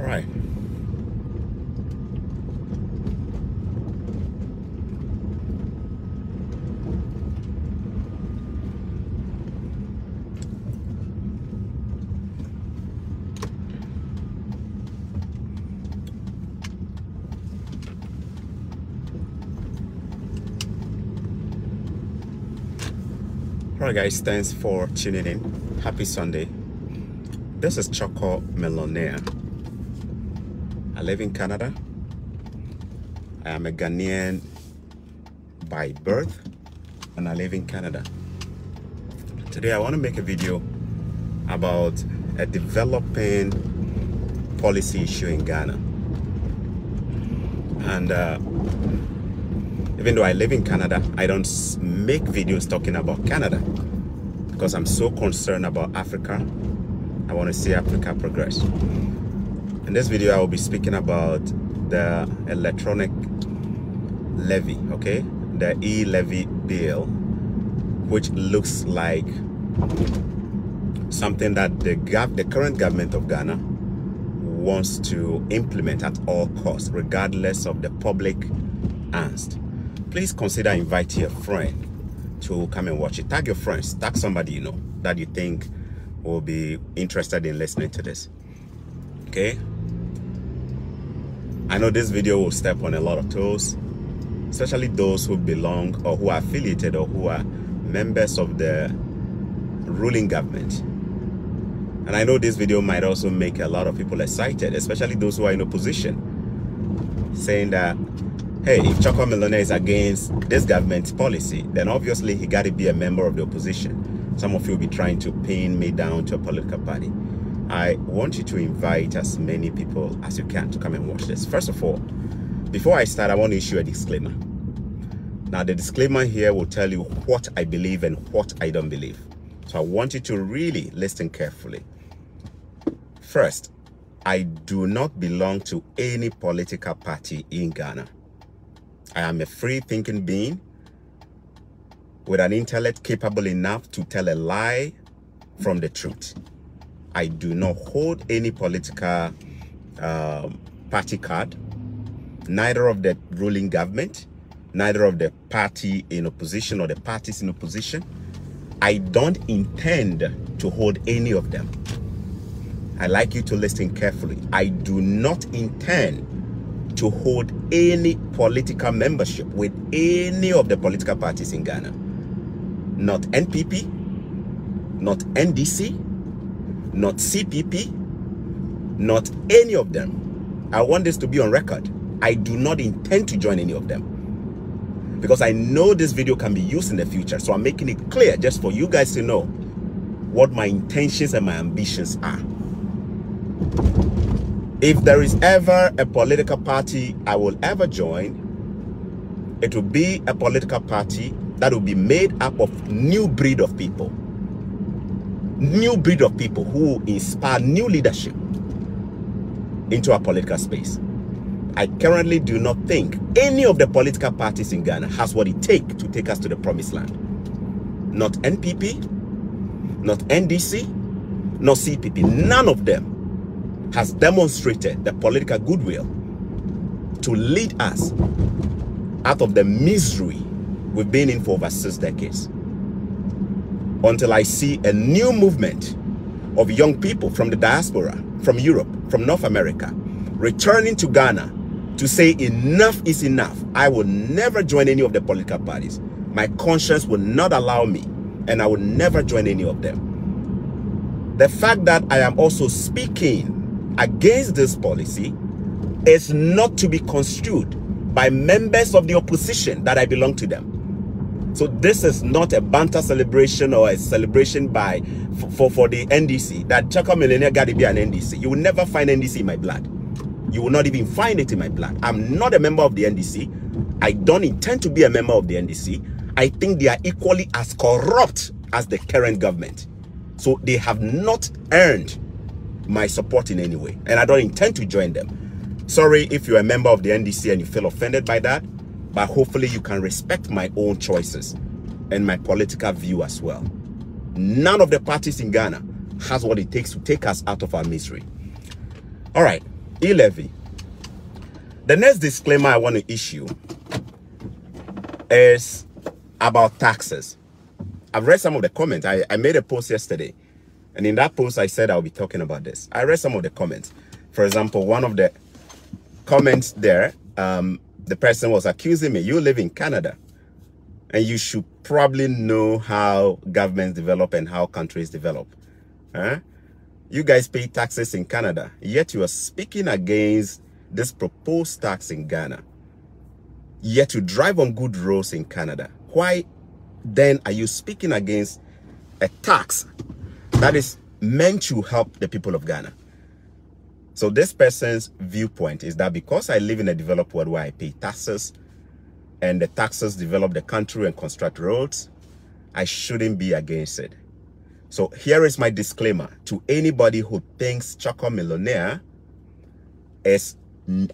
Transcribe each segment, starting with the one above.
All right. All right, guys, thanks for tuning in. Happy Sunday. This is Chorkor Millionaire. I live in Canada. I am a Ghanaian by birth, and I live in Canada. Today, I want to make a video about a developing policy issue in Ghana. And uh, even though I live in Canada, I don't make videos talking about Canada because I'm so concerned about Africa. I want to see Africa progress. In this video, I will be speaking about the electronic levy, okay? The e-levy bill, which looks like something that the, gov the current government of Ghana wants to implement at all costs, regardless of the public angst please consider inviting a friend to come and watch it. Tag your friends, tag somebody you know that you think will be interested in listening to this. Okay? I know this video will step on a lot of toes, especially those who belong or who are affiliated or who are members of the ruling government. And I know this video might also make a lot of people excited, especially those who are in opposition, saying that hey, if Chorkor Millionaire is against this government's policy, then obviously he got to be a member of the opposition. Some of you will be trying to pin me down to a political party. I want you to invite as many people as you can to come and watch this. First of all, before I start, I want to issue a disclaimer. Now, the disclaimer here will tell you what I believe and what I don't believe. So I want you to really listen carefully. First, I do not belong to any political party in Ghana. I am a free thinking being with an intellect capable enough to tell a lie from the truth. I do not hold any political um, party card, neither of the ruling government, neither of the party in opposition or the parties in opposition. I don't intend to hold any of them. I like you to listen carefully. I do not intend to hold any political membership with any of the political parties in Ghana. Not NPP, not NDC, not CPP, not any of them. I want this to be on record. I do not intend to join any of them. Because I know this video can be used in the future. So I'm making it clear just for you guys to know what my intentions and my ambitions are. If there is ever a political party I will ever join, it will be a political party that will be made up of new breed of people. New breed of people who inspire new leadership into our political space. I currently do not think any of the political parties in Ghana has what it takes to take us to the promised land. Not NPP, not NDC, not CPP, none of them has demonstrated the political goodwill to lead us out of the misery we've been in for over six decades. Until I see a new movement of young people from the diaspora, from Europe, from North America, returning to Ghana to say enough is enough. I will never join any of the political parties. My conscience will not allow me, and I will never join any of them. The fact that I am also speaking against this policy is not to be construed by members of the opposition that I belong to them. So this is not a banter celebration or a celebration by for, for, the NDC that Chorkor Millionaire got be an NDC. You will never find NDC in my blood. You will not even find it in my blood. I'm not a member of the NDC. I don't intend to be a member of the NDC. I think they are equally as corrupt as the current government. So they have not earned my support in any way. And I don't intend to join them. Sorry if you're a member of the NDC and you feel offended by that, but hopefully you can respect my own choices and my political view as well. None of the parties in Ghana has what it takes to take us out of our misery. All right, e-levy. The next disclaimer I want to issue is about taxes. I've read some of the comments. I, I made a post yesterday. And in that post, I said I'll be talking about this. I read some of the comments. For example, one of the comments there, um, the person was accusing me, you live in Canada. And you should probably know how governments develop and how countries develop. Huh? You guys pay taxes in Canada, yet you are speaking against this proposed tax in Ghana. Yet you drive on good roads in Canada. Why then are you speaking against a tax that is meant to help the people of Ghana? So this person's viewpoint is that because I live in a developed world where I pay taxes and the taxes develop the country and construct roads, I shouldn't be against it. So here is my disclaimer to anybody who thinks Chorkor Millionaire is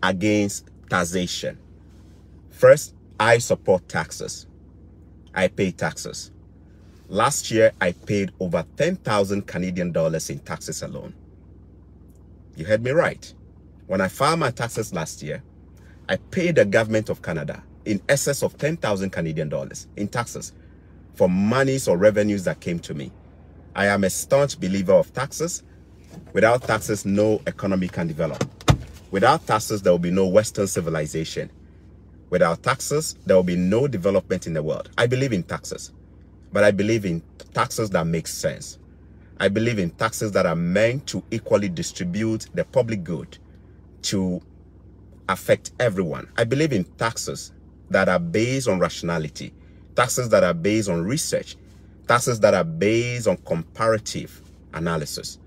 against taxation. First, I support taxes. I pay taxes. Last year, I paid over 10,000 Canadian dollars in taxes alone. You heard me right. When I filed my taxes last year, I paid the government of Canada in excess of 10,000 Canadian dollars in taxes for monies or revenues that came to me. I am a staunch believer of taxes. Without taxes, no economy can develop. Without taxes, there will be no Western civilization. Without taxes, there will be no development in the world. I believe in taxes, but I believe in taxes that make sense. I believe in taxes that are meant to equally distribute the public good to affect everyone. I believe in taxes that are based on rationality, taxes that are based on research, taxes that are based on comparative analysis.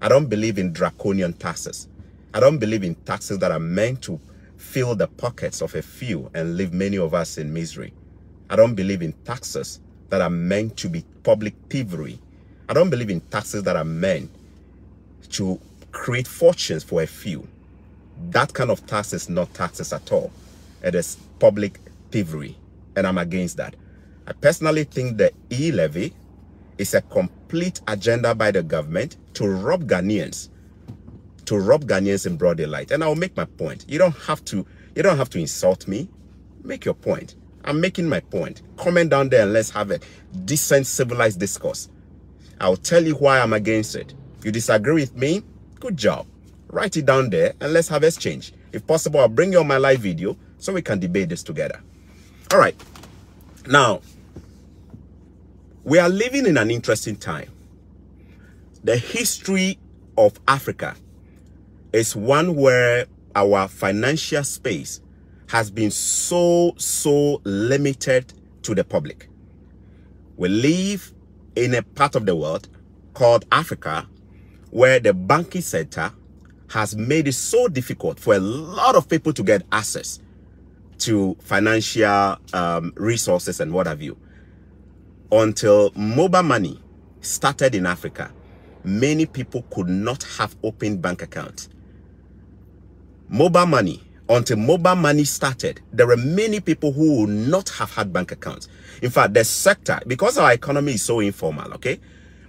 I don't believe in draconian taxes. I don't believe in taxes that are meant to fill the pockets of a few and leave many of us in misery. I don't believe in taxes that are meant to be public thievery I don't believe in taxes that are meant to create fortunes for a few. That kind of tax is not taxes at all. It is public thievery, and I'm against that. I personally think the e-levy is a complete agenda by the government to rob Ghanaians, to rob Ghanaians in broad daylight. And I'll make my point. You don't have to, you don't have to insult me. Make your point. I'm making my point. Comment down there and let's have a decent, civilized discourse. I'll tell you why I'm against it. You disagree with me, good job. Write it down there and let's have exchange. If possible, I'll bring you on my live video so we can debate this together. All right. Now, we are living in an interesting time. The history of Africa is one where our financial space has been so, so limited to the public. We live in a part of the world called Africa where the banking sector has made it so difficult for a lot of people to get access to financial um, resources and what have you. Until mobile money started in Africa, many people could not have opened bank accounts. Mobile money until mobile money started, there were many people who would not have had bank accounts. In fact, the sector, because our economy is so informal, okay?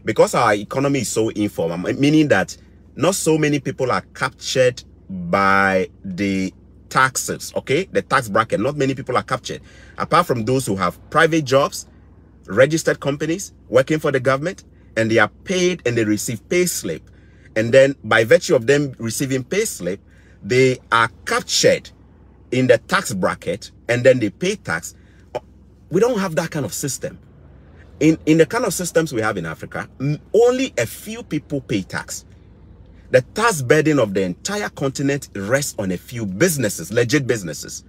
Because our economy is so informal, meaning that not so many people are captured by the taxes, okay? The tax bracket, not many people are captured. Apart from those who have private jobs, registered companies, working for the government, and they are paid and they receive pay slip. And then by virtue of them receiving pay slip, they are captured in the tax bracket and then they pay tax. We don't have that kind of system. In, in the kind of systems we have in Africa, only a few people pay tax. The tax burden of the entire continent rests on a few businesses, legit businesses,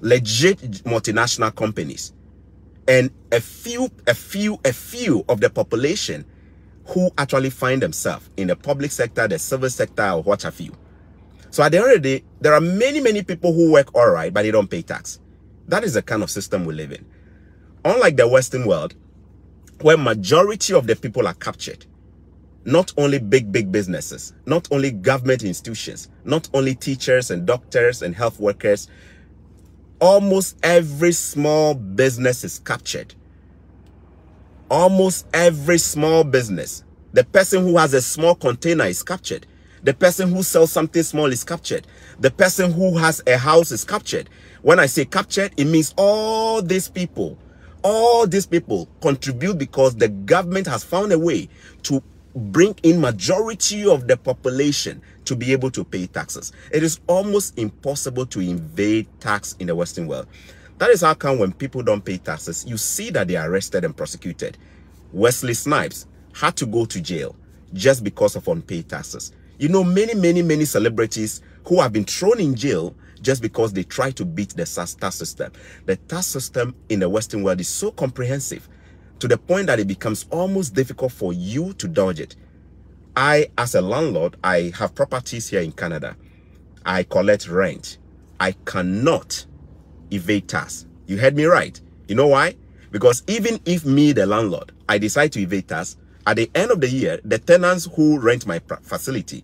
legit multinational companies, and a few, a few, a few of the population who actually find themselves in the public sector, the civil sector, or what have you. So at the end of the day, there are many, many people who work all right, but they don't pay tax. That is the kind of system we live in. Unlike the Western world, where majority of the people are captured, not only big, big businesses, not only government institutions, not only teachers and doctors and health workers, almost every small business is captured. Almost every small business. The person who has a small container is captured. The person who sells something small is captured. The person who has a house is captured. When I say captured, it means all these people, all these people contribute because the government has found a way to bring in majority of the population to be able to pay taxes. It is almost impossible to evade tax in the Western world. That is how come when people don't pay taxes, you see that they are arrested and prosecuted. Wesley Snipes had to go to jail just because of unpaid taxes. You know, many, many, many celebrities who have been thrown in jail just because they try to beat the tax system. The tax system in the Western world is so comprehensive to the point that it becomes almost difficult for you to dodge it. I, as a landlord, I have properties here in Canada. I collect rent. I cannot evade tax. You heard me right. You know why? Because even if me, the landlord, I decide to evade tax, at the end of the year, the tenants who rent my facility,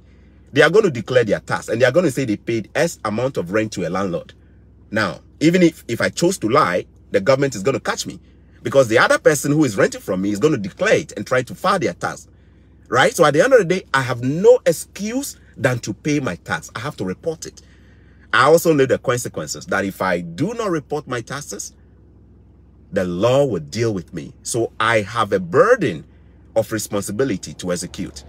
they are going to declare their tax and they are going to say they paid S amount of rent to a landlord. Now, even if, if I chose to lie, the government is going to catch me because the other person who is renting from me is going to declare it and try to file their tax. Right? So at the end of the day, I have no excuse than to pay my tax. I have to report it. I also know the consequences that if I do not report my taxes, the law will deal with me. So I have a burden of responsibility to execute.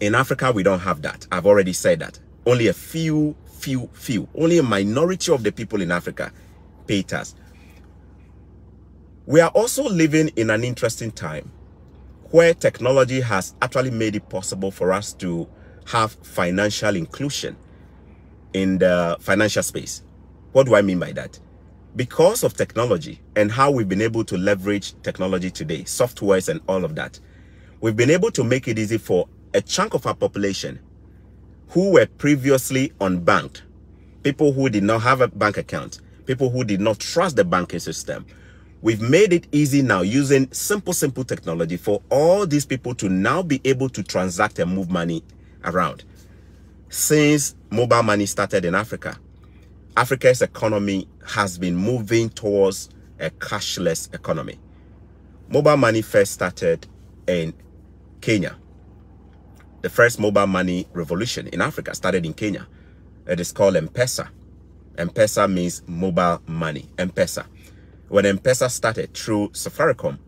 In Africa, we don't have that. I've already said that. Only a few, few, few, only a minority of the people in Africa pay tax. We are also living in an interesting time where technology has actually made it possible for us to have financial inclusion in the financial space. What do I mean by that? Because of technology and how we've been able to leverage technology today, softwares and all of that, we've been able to make it easy for a chunk of our population who were previously unbanked, people who did not have a bank account, people who did not trust the banking system. We've made it easy now using simple, simple technology for all these people to now be able to transact and move money around. Since mobile money started in Africa, Africa's economy has been moving towards a cashless economy. Mobile money first started in Kenya. The first mobile money revolution in Africa started in Kenya. It is called M-Pesa. M-Pesa means mobile money, M-Pesa. When M-Pesa started through Safaricom,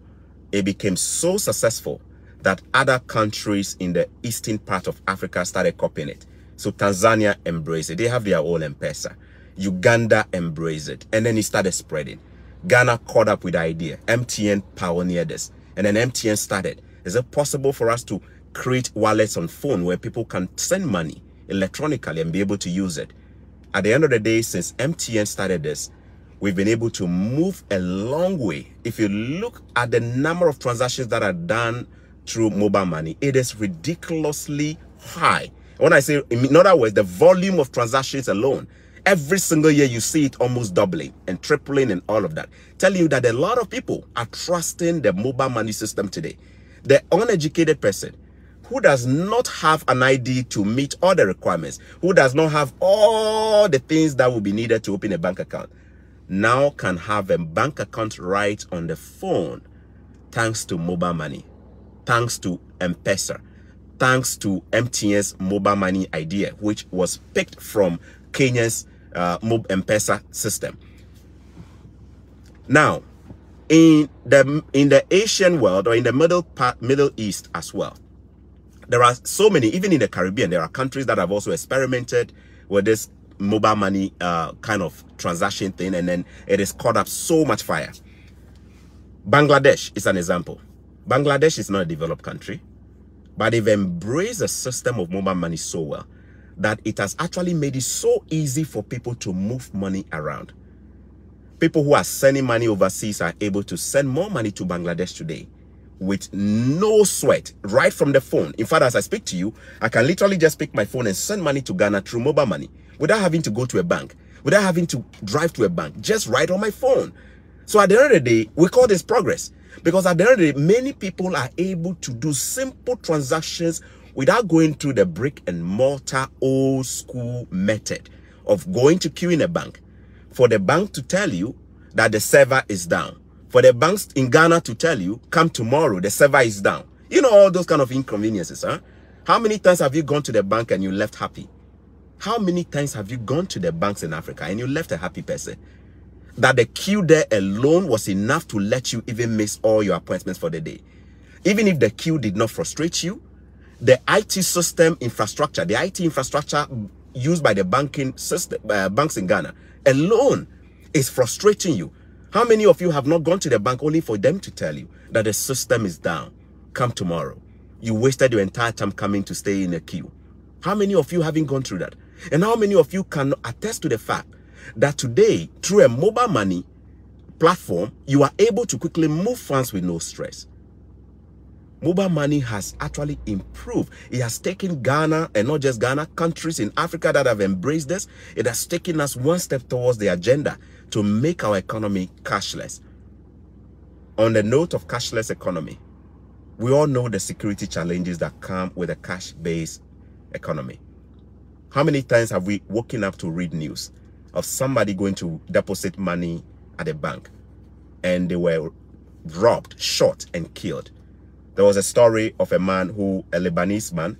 it became so successful that other countries in the eastern part of Africa started copying it. So Tanzania embraced it. They have their own M-Pesa. Uganda embraced it. And then it started spreading. Ghana caught up with the idea. MTN pioneered this. And then MTN started. Is it possible for us to create wallets on phone where people can send money electronically and be able to use it? At the end of the day, since MTN started this, we've been able to move a long way. If you look at the number of transactions that are done through mobile money, it is ridiculously high. When I say, in other words, the volume of transactions alone Every single year, you see it almost doubling and tripling and all of that. Tell you that a lot of people are trusting the mobile money system today. The uneducated person who does not have an ID to meet all the requirements, who does not have all the things that will be needed to open a bank account, now can have a bank account right on the phone thanks to mobile money, thanks to M-Pesa, thanks to MTN's mobile money idea, which was picked from Kenya's uh, Mob M-Pesa system. Now, in the in the Asian world or in the middle part, Middle East as well, there are so many. Even in the Caribbean, there are countries that have also experimented with this mobile money uh, kind of transaction thing, and then it has caught up so much fire. Bangladesh is an example. Bangladesh is not a developed country, but they've embraced a system of mobile money so well that it has actually made it so easy for people to move money around. People who are sending money overseas are able to send more money to Bangladesh today with no sweat right from the phone. In fact, as I speak to you, I can literally just pick my phone and send money to Ghana through mobile money without having to go to a bank, without having to drive to a bank, just right on my phone. So at the end of the day, we call this progress because at the end of the day, many people are able to do simple transactions without going through the brick and mortar old school method of going to queue in a bank for the bank to tell you that the server is down for the banks in ghana to tell you come tomorrow the server is down you know all those kind of inconveniences huh How many times have you gone to the bank and you left happy? How many times have you gone to the banks in Africa and you left a happy person? That the queue there alone was enough to let you even miss all your appointments for the day. Even if the queue did not frustrate you, the IT system infrastructure, the IT infrastructure used by the banking system, uh, banks in Ghana alone is frustrating you. How many of you have not gone to the bank only for them to tell you that the system is down? Come tomorrow. You wasted your entire time coming to stay in a queue. How many of you haven't gone through that? And how many of you can attest to the fact that today, through a mobile money platform, you are able to quickly move funds with no stress? Mobile money has actually improved. It has taken Ghana, and not just Ghana, countries in Africa that have embraced this. It has taken us one step towards the agenda to make our economy cashless. On the note of cashless economy, we all know the security challenges that come with a cash-based economy. How many times have we woken up to read news of somebody going to deposit money at a bank and they were robbed, shot, and killed? There was a story of a man who, a Lebanese man,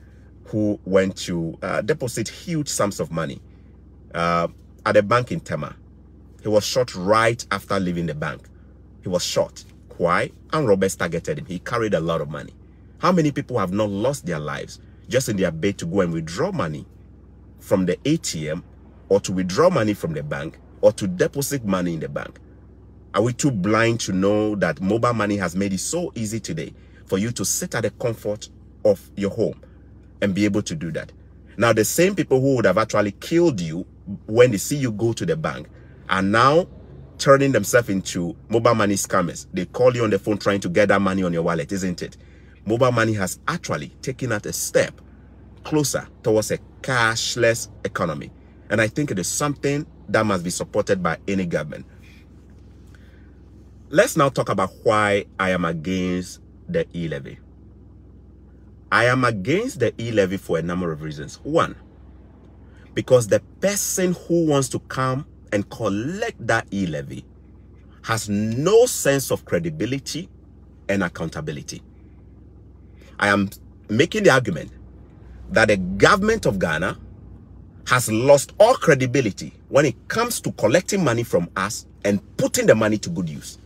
who went to uh, deposit huge sums of money uh, at a bank in Tema. He was shot right after leaving the bank. He was shot. Why? And robbers targeted him. He carried a lot of money. How many people have not lost their lives just in their bid to go and withdraw money from the ATM or to withdraw money from the bank or to deposit money in the bank? Are we too blind to know that mobile money has made it so easy today for you to sit at the comfort of your home and be able to do that? Now, the same people who would have actually killed you when they see you go to the bank are now turning themselves into mobile money scammers. They call you on the phone trying to get that money on your wallet, isn't it? Mobile money has actually taken out a step closer towards a cashless economy. And I think it is something that must be supported by any government. Let's now talk about why I am against the e-levy. I am against the e-levy for a number of reasons. One, because the person who wants to come and collect that e-levy has no sense of credibility and accountability. I am making the argument that the government of Ghana has lost all credibility when it comes to collecting money from us and putting the money to good use.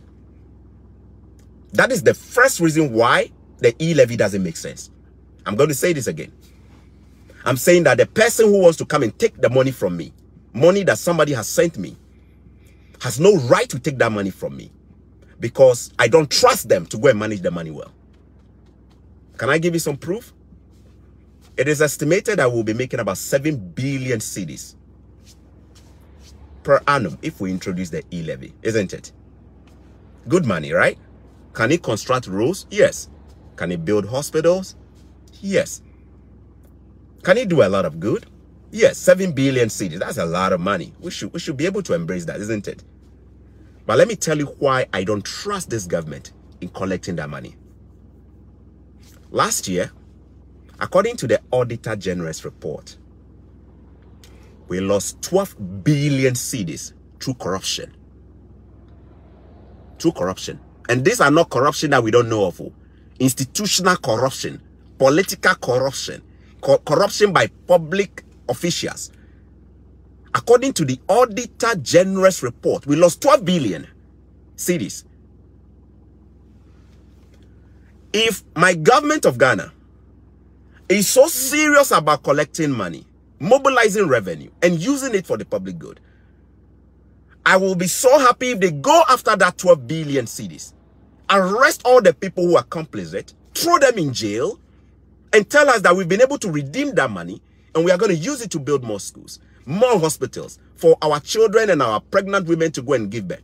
That is the first reason why the e-levy doesn't make sense. I'm going to say this again. I'm saying that the person who wants to come and take the money from me, money that somebody has sent me, has no right to take that money from me because I don't trust them to go and manage the money well. Can I give you some proof? It is estimated that we'll be making about 7 billion cedis per annum if we introduce the e-levy, isn't it? Good money, right? Can it construct roads? Yes. Can it build hospitals? Yes. Can it do a lot of good? Yes, 7 billion cedis. That's a lot of money. We should, we should be able to embrace that, isn't it? But let me tell you why I don't trust this government in collecting that money. Last year, according to the Auditor General's report, we lost 12 billion cedis through corruption. Through corruption. And these are not corruption that we don't know of. Oh. Institutional corruption, political corruption, co corruption by public officials. According to the Auditor General's report, we lost 12 billion cedis. If my government of Ghana is so serious about collecting money, mobilizing revenue, and using it for the public good, I will be so happy if they go after that 12 billion cedis, arrest all the people who accomplish it, throw them in jail, and tell us that we've been able to redeem that money and we are going to use it to build more schools, more hospitals for our children and our pregnant women to go and give birth.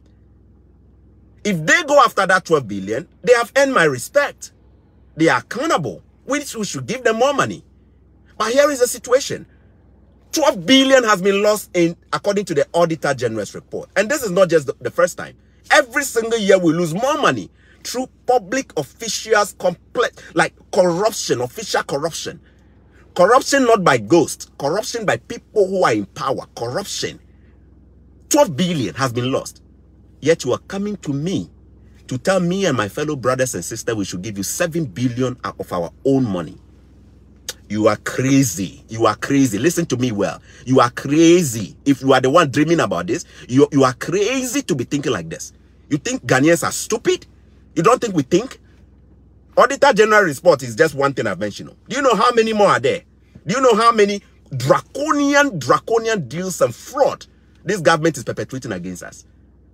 If they go after that 12 billion, they have earned my respect. They are accountable. We should give them more money. But here is the situation. 12 billion has been lost in according to the Auditor General's report. And this is not just the, the first time. Every single year we lose more money through public officials complete like corruption, official corruption. Corruption not by ghosts, corruption by people who are in power, corruption. 12 billion has been lost. Yet you are coming to me to tell me and my fellow brothers and sisters we should give you 7 billion of our own money. You are crazy. You are crazy. Listen to me well. You are crazy. If you are the one dreaming about this, you, you are crazy to be thinking like this. You think Ghanaians are stupid? You don't think we think? Auditor General report is just one thing I've mentioned. Do you know how many more are there? Do you know how many draconian, draconian deals and fraud this government is perpetrating against us?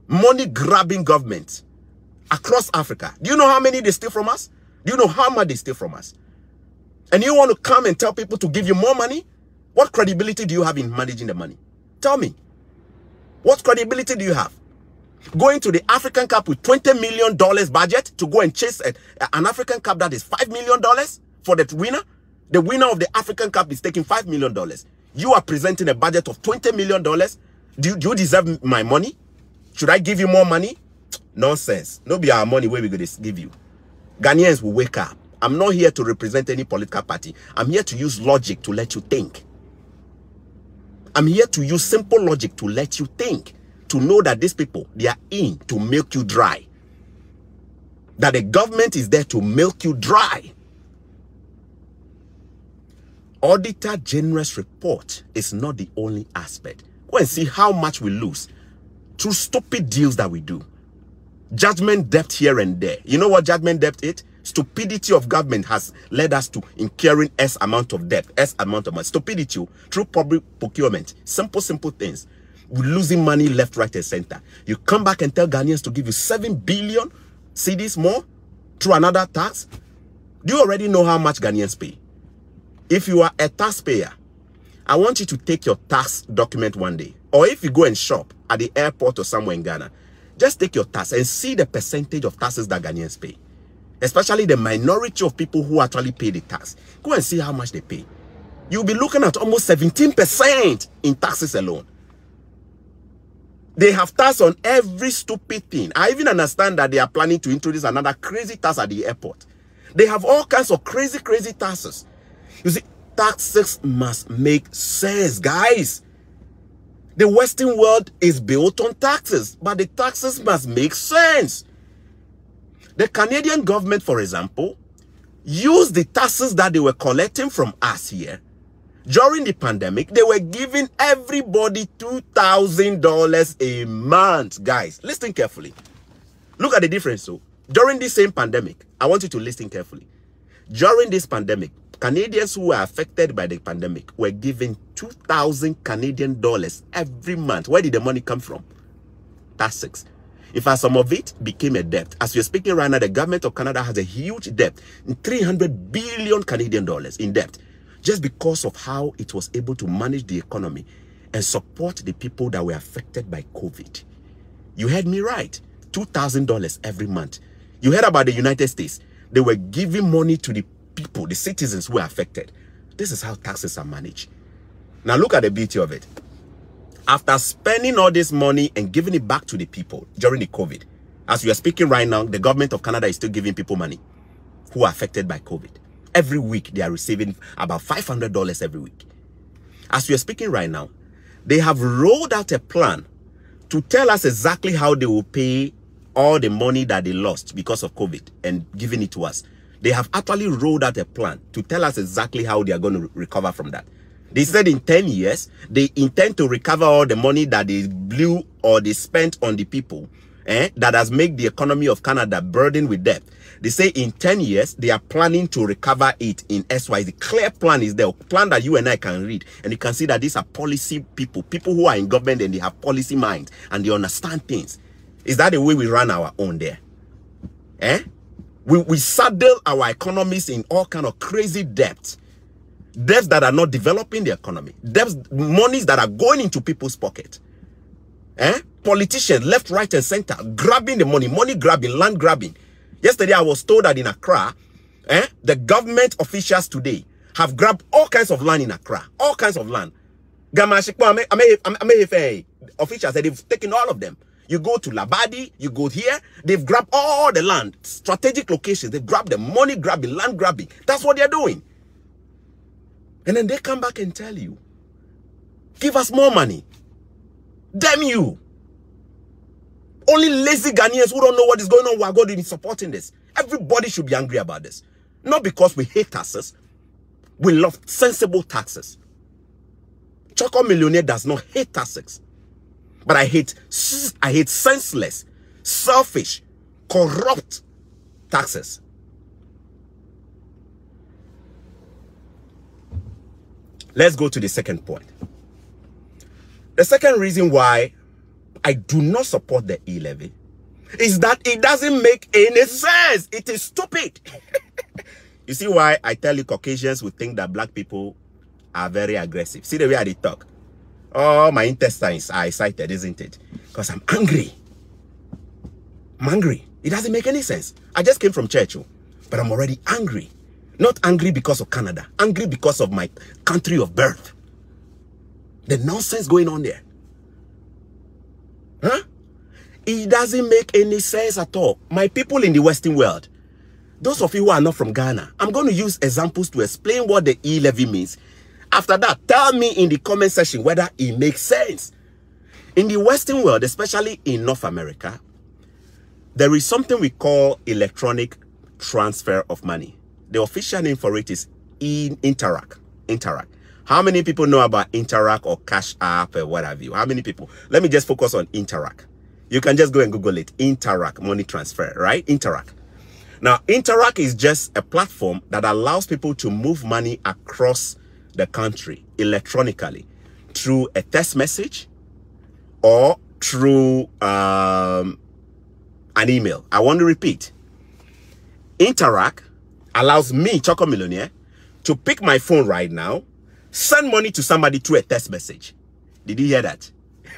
Money grabbing government across Africa. Do you know how many they steal from us? Do you know how much they steal from us? And you want to come and tell people to give you more money? What credibility do you have in managing the money? Tell me. What credibility do you have? Going to the African Cup with $20 million budget to go and chase a, an African Cup that is $5 million for the winner? The winner of the African Cup is taking $5 million. You are presenting a budget of $20 million. Do you, do you deserve my money? Should I give you more money? Nonsense. No be our money where we're going to give you. Ghanaians will wake up. I'm not here to represent any political party. I'm here to use logic to let you think. I'm here to use simple logic to let you think. To know that these people, they are in to milk you dry. That the government is there to milk you dry. Auditor General's report is not the only aspect. Go and see how much we lose through stupid deals that we do. Judgment debt here and there. You know what judgment debt is? Stupidity of government has led us to incurring S amount of debt, S amount of money. Stupidity oh, through public procurement. Simple, simple things. We're losing money left, right, and center. You come back and tell Ghanaians to give you 7 billion cedis more through another tax. Do you already know how much Ghanaians pay? If you are a taxpayer, I want you to take your tax document one day. Or if you go and shop at the airport or somewhere in Ghana, just take your tax and see the percentage of taxes that Ghanaians pay especially the minority of people who actually pay the tax. Go and see how much they pay. You'll be looking at almost 17% in taxes alone. They have tax on every stupid thing. I even understand that they are planning to introduce another crazy tax at the airport. They have all kinds of crazy, crazy taxes. You see, taxes must make sense, guys. The Western world is built on taxes, but the taxes must make sense. The Canadian government, for example, used the taxes that they were collecting from us here. During the pandemic, they were giving everybody $2,000 a month. Guys, listen carefully. Look at the difference. So, during the same pandemic, I want you to listen carefully. During this pandemic, Canadians who were affected by the pandemic were given 2,000 Canadian dollars every month. Where did the money come from? Taxes. In fact, some of it became a debt. As we're speaking right now, the government of Canada has a huge debt, 300 billion Canadian dollars in debt, just because of how it was able to manage the economy and support the people that were affected by COVID. You heard me right. $2,000 every month. You heard about the United States. They were giving money to the people, the citizens who were affected. This is how taxes are managed. Now look at the beauty of it after spending all this money and giving it back to the people during the COVID, as we are speaking right now, the government of Canada is still giving people money who are affected by COVID. Every week, they are receiving about $500 every week. As we are speaking right now, they have rolled out a plan to tell us exactly how they will pay all the money that they lost because of COVID and giving it to us. They have actually rolled out a plan to tell us exactly how they are going to recover from that. They said in 10 years, they intend to recover all the money that they blew or they spent on the people eh, that has made the economy of Canada burdened with debt. They say in 10 years, they are planning to recover it in SY. The clear plan is there, plan that you and I can read. And you can see that these are policy people, people who are in government and they have policy mind and they understand things. Is that the way we run our own there? Eh? We, we saddle our economies in all kind of crazy debts. debts that are not developing the economy, debts, monies that are going into people's pocket. Eh? Politicians, left, right, and center, grabbing the money, money grabbing, land grabbing. Yesterday, I was told that in Accra, eh, the government officials today have grabbed all kinds of land in Accra, all kinds of land. Feel officials said they've taken all of them. You go to Labadi, you go here, they've grabbed all the land, strategic locations, they've grabbed the money grabbing, land grabbing. That's what they're doing. And then they come back and tell you, give us more money. Damn you. Only lazy Ghanaians who don't know what is going on, going to be supporting this. Everybody should be angry about this. Not because we hate taxes, We love sensible taxes. Chorkor Millionaire does not hate taxes. But I hate, I hate senseless, selfish, corrupt taxes. Let's go to the second point. The second reason why I do not support the e-levy is that it doesn't make any sense. It is stupid. you see why I tell you Caucasians would think that black people are very aggressive. See the way they talk. Oh, my intestines are excited, isn't it? Because I'm angry. I'm angry. It doesn't make any sense. I just came from Churchill, oh, but I'm already angry. Not angry because of Canada. Angry because of my country of birth. The nonsense going on there. Huh? It doesn't make any sense at all. My people in the Western world, those of you who are not from Ghana, I'm going to use examples to explain what the e-levy means. After that, tell me in the comment section whether it makes sense. In the Western world, especially in North America, there is something we call electronic transfer of money. The official name for it is in Interac. Interac. How many people know about Interac or Cash App or what have you? How many people? Let me just focus on Interac. You can just go and Google it. Interac money transfer, right? Interac. Now, Interac is just a platform that allows people to move money across the country electronically through a text message or through um, an email. I want to repeat. Interac allows me, Chorkor Millionaire, to pick my phone right now send money to somebody through a text message. Did you hear that?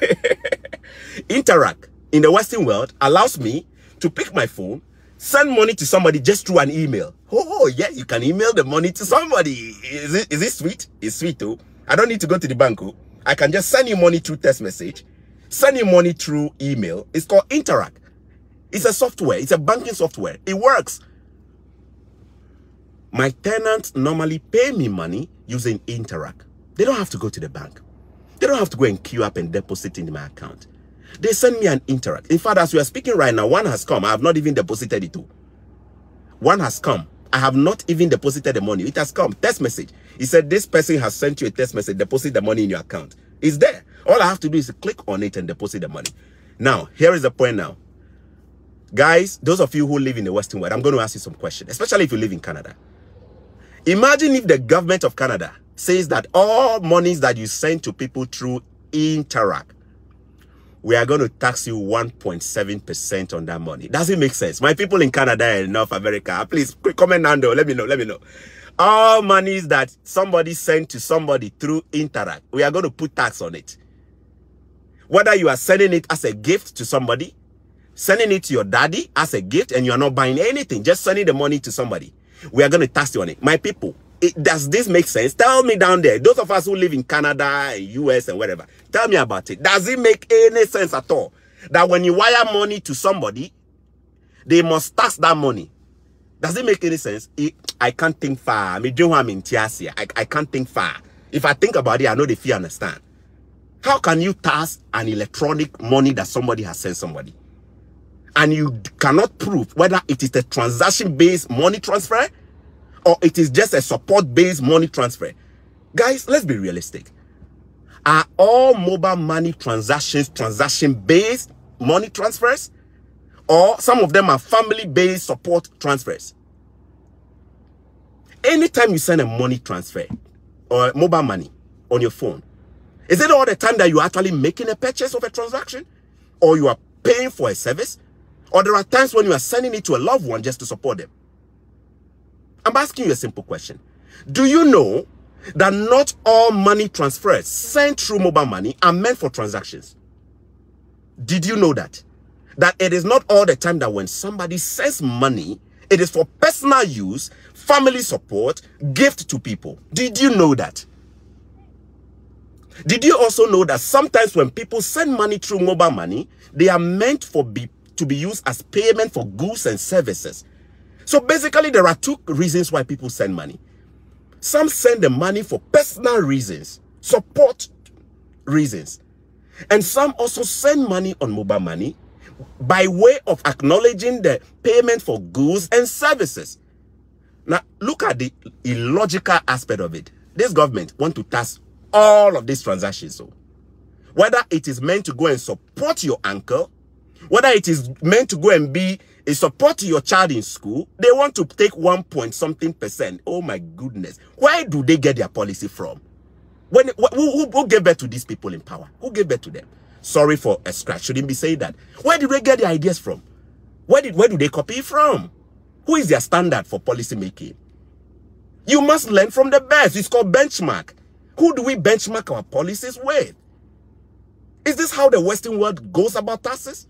Interac in the Western world allows me to pick my phone, send money to somebody just through an email. Oh, oh yeah, you can email the money to somebody. Is it, is it sweet? It's sweet too. I don't need to go to the bank. Oh. I can just send you money through text message, send you money through email. It's called Interac. It's a software. It's a banking software. It works. My tenants normally pay me money using Interac. They don't have to go to the bank. They don't have to go and queue up and deposit in my account. They send me an Interac. In fact, as we are speaking right now, one has come. I have not even deposited it to. One has come. I have not even deposited the money. It has come. Text message. He said, this person has sent you a text message. Deposit the money in your account. It's there. All I have to do is click on it and deposit the money. Now, here is the point now. Guys, those of you who live in the Western world, I'm going to ask you some questions, especially if you live in Canada. Imagine if the government of Canada says that all monies that you send to people through Interac, we are going to tax you 1.7% on that money. Does it make sense? My people in Canada and North America, please comment down there. Let me know. Let me know. All monies that somebody sent to somebody through Interac, we are going to put tax on it. Whether you are sending it as a gift to somebody, sending it to your daddy as a gift, and you are not buying anything, just sending the money to somebody we are going to tax you on it. My people, it, does this make sense? Tell me down there. Those of us who live in Canada, US, and wherever, tell me about it. Does it make any sense at all that when you wire money to somebody, they must tax that money? Does it make any sense? It, I can't think far. I mean, I'm in Tiasia. I, I can't think far. If I think about it, I know the fear understand. How can you tax an electronic money that somebody has sent somebody? And you cannot prove whether it is a transaction-based money transfer or it is just a support-based money transfer. Guys, let's be realistic. Are all mobile money transactions transaction-based money transfers? Or some of them are family-based support transfers? Anytime you send a money transfer or mobile money on your phone, is it all the time that you're actually making a purchase of a transaction? Or you are paying for a service? Or there are times when you are sending it to a loved one just to support them. I'm asking you a simple question. Do you know that not all money transfers sent through mobile money are meant for transactions? Did you know that? That it is not all the time that when somebody sends money, it is for personal use, family support, gift to people. Did you know that? Did you also know that sometimes when people send money through mobile money, they are meant for be to be used as payment for goods and services. So basically, there are two reasons why people send money. Some send the money for personal reasons, support reasons. And some also send money on mobile money by way of acknowledging the payment for goods and services. Now, look at the illogical aspect of it. This government want to tax all of these transactions. So, whether it is meant to go and support your uncle, whether it is meant to go and be a support to your child in school, they want to take one point something percent. Oh my goodness. Where do they get their policy from? When who, who, who gave birth to these people in power? Who gave birth to them? Sorry for a scratch. Shouldn't be saying that. Where did they get the ideas from? Where did where do they copy from? Who is their standard for policy making? You must learn from the best. It's called benchmark. Who do we benchmark our policies with? Is this how the Western world goes about taxes?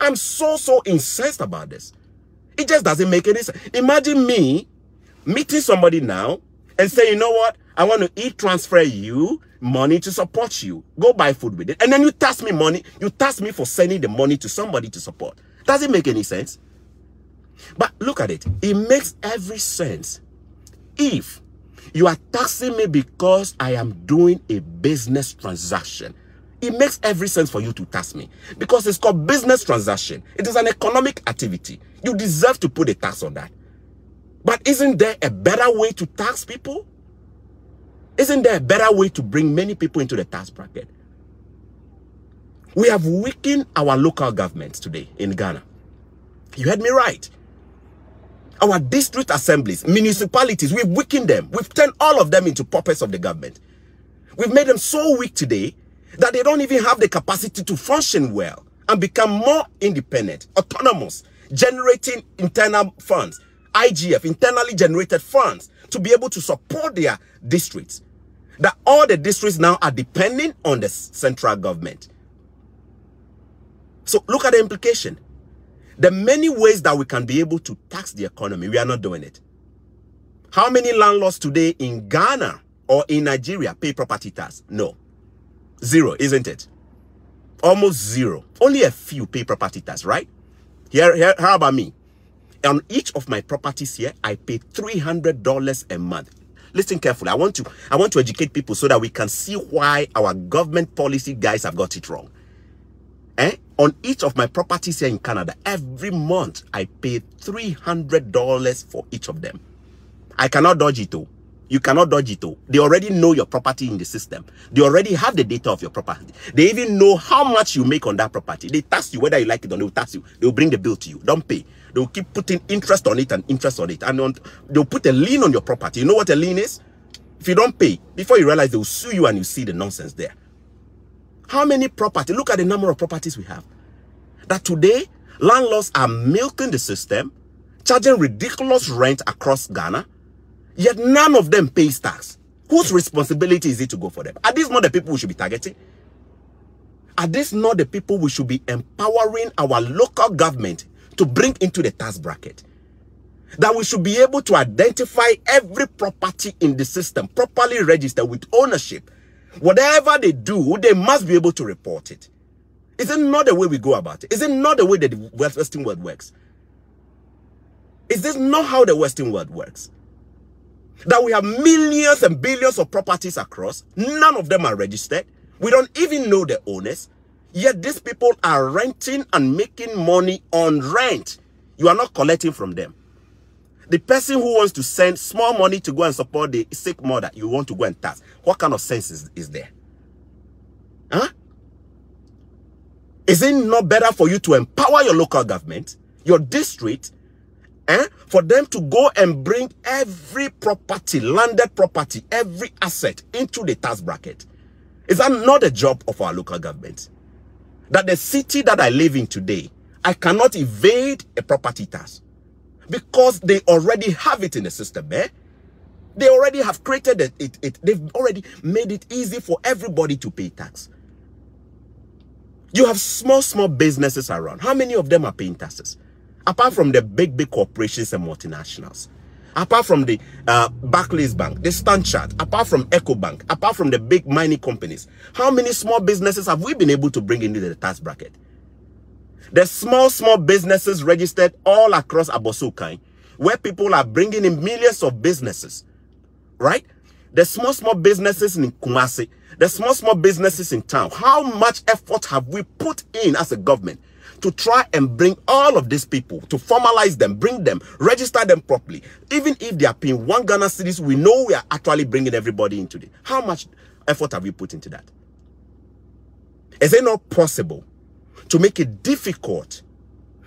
I'm so, so incensed about this. It just doesn't make any sense. Imagine me meeting somebody now and say, you know what? I want to e-transfer you money to support you. Go buy food with it. And then you tax me money. You tax me for sending the money to somebody to support. Does it make any sense? But look at it. It makes every sense. If you are taxing me because I am doing a business transaction, it makes every sense for you to tax me because it's called business transaction. It is an economic activity. You deserve to put a tax on that. But isn't there a better way to tax people? Isn't there a better way to bring many people into the tax bracket? We have weakened our local governments today in Ghana. You heard me right. Our district assemblies, municipalities, we've weakened them. We've turned all of them into puppets of the government. We've made them so weak today that they don't even have the capacity to function well and become more independent, autonomous, generating internal funds, IGF, internally generated funds, to be able to support their districts. That all the districts now are depending on the central government. So look at the implication. The many ways that we can be able to tax the economy, we are not doing it. How many landlords today in Ghana or in Nigeria pay property tax? No. Zero, isn't it? Almost zero. Only a few pay property tax, right? Here, here, how about me? On each of my properties here, I pay $300 a month. Listen carefully. I want to I want to educate people so that we can see why our government policy guys have got it wrong. Eh? On each of my properties here in Canada, every month I pay $300 for each of them. I cannot dodge it though. You cannot dodge it. Though. They already know your property in the system. They already have the data of your property. They even know how much you make on that property. They tax you whether you like it or not. they will tax you. They will bring the bill to you. Don't pay. They'll keep putting interest on it and interest on it. And on, they'll put a lien on your property. You know what a lien is? If you don't pay, before you realize they'll sue you and you see the nonsense there. How many property? Look at the number of properties we have. That today, landlords are milking the system, charging ridiculous rent across Ghana, Yet none of them pays tax. Whose responsibility is it to go for them? Are these not the people we should be targeting? Are these not the people we should be empowering our local government to bring into the tax bracket? That we should be able to identify every property in the system properly registered with ownership. Whatever they do, they must be able to report it. Is it not the way we go about it? Is it not the way that the Western world works? Is this not how the Western world works? That we have millions and billions of properties across. None of them are registered. We don't even know the owners. Yet these people are renting and making money on rent. You are not collecting from them. The person who wants to send small money to go and support the sick mother, you want to go and tax. What kind of sense is, is there? Huh? Is it not better for you to empower your local government, your district, eh, for them to go and bring every property, landed property, every asset into the tax bracket. Is that not the job of our local government? That the city that I live in today, I cannot evade a property tax because they already have it in the system, eh? They already have created it, it, it. They've already made it easy for everybody to pay tax. You have small, small businesses around. How many of them are paying taxes? Apart from the big, big corporations and multinationals, apart from the uh, Barclays Bank, the Stanchart, apart from EcoBank, apart from the big mining companies, how many small businesses have we been able to bring into the tax bracket? The small, small businesses registered all across Abossey-Okai, where people are bringing in millions of businesses, right? The small, small businesses in Kumasi, the small, small businesses in town. How much effort have we put in as a government to try and bring all of these people, to formalize them, bring them, register them properly. Even if they are paying one Ghana cedis, we know we are actually bringing everybody into it. How much effort have we put into that? Is it not possible to make it difficult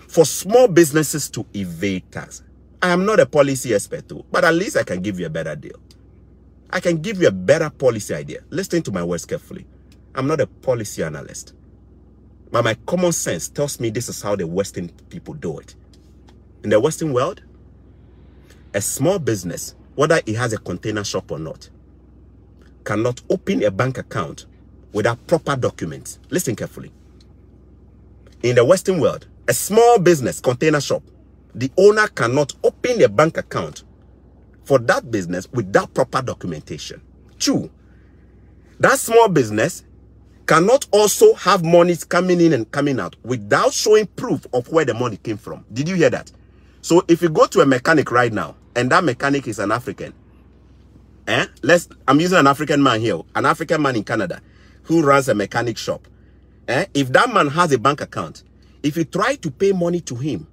for small businesses to evade tax? I am not a policy expert too, but at least I can give you a better deal. I can give you a better policy idea. Listen to my words carefully. I'm not a policy analyst. But my common sense tells me this is how the Western people do it. In the Western world, a small business, whether it has a container shop or not, cannot open a bank account without proper documents. Listen carefully. In the Western world, a small business, container shop, the owner cannot open a bank account for that business without proper documentation. Two, that small business cannot also have monies coming in and coming out without showing proof of where the money came from. Did you hear that? So if you go to a mechanic right now and that mechanic is an African, eh? Let's I'm using an African man here, an African man in Canada who runs a mechanic shop. Eh? If that man has a bank account, if you try to pay money to him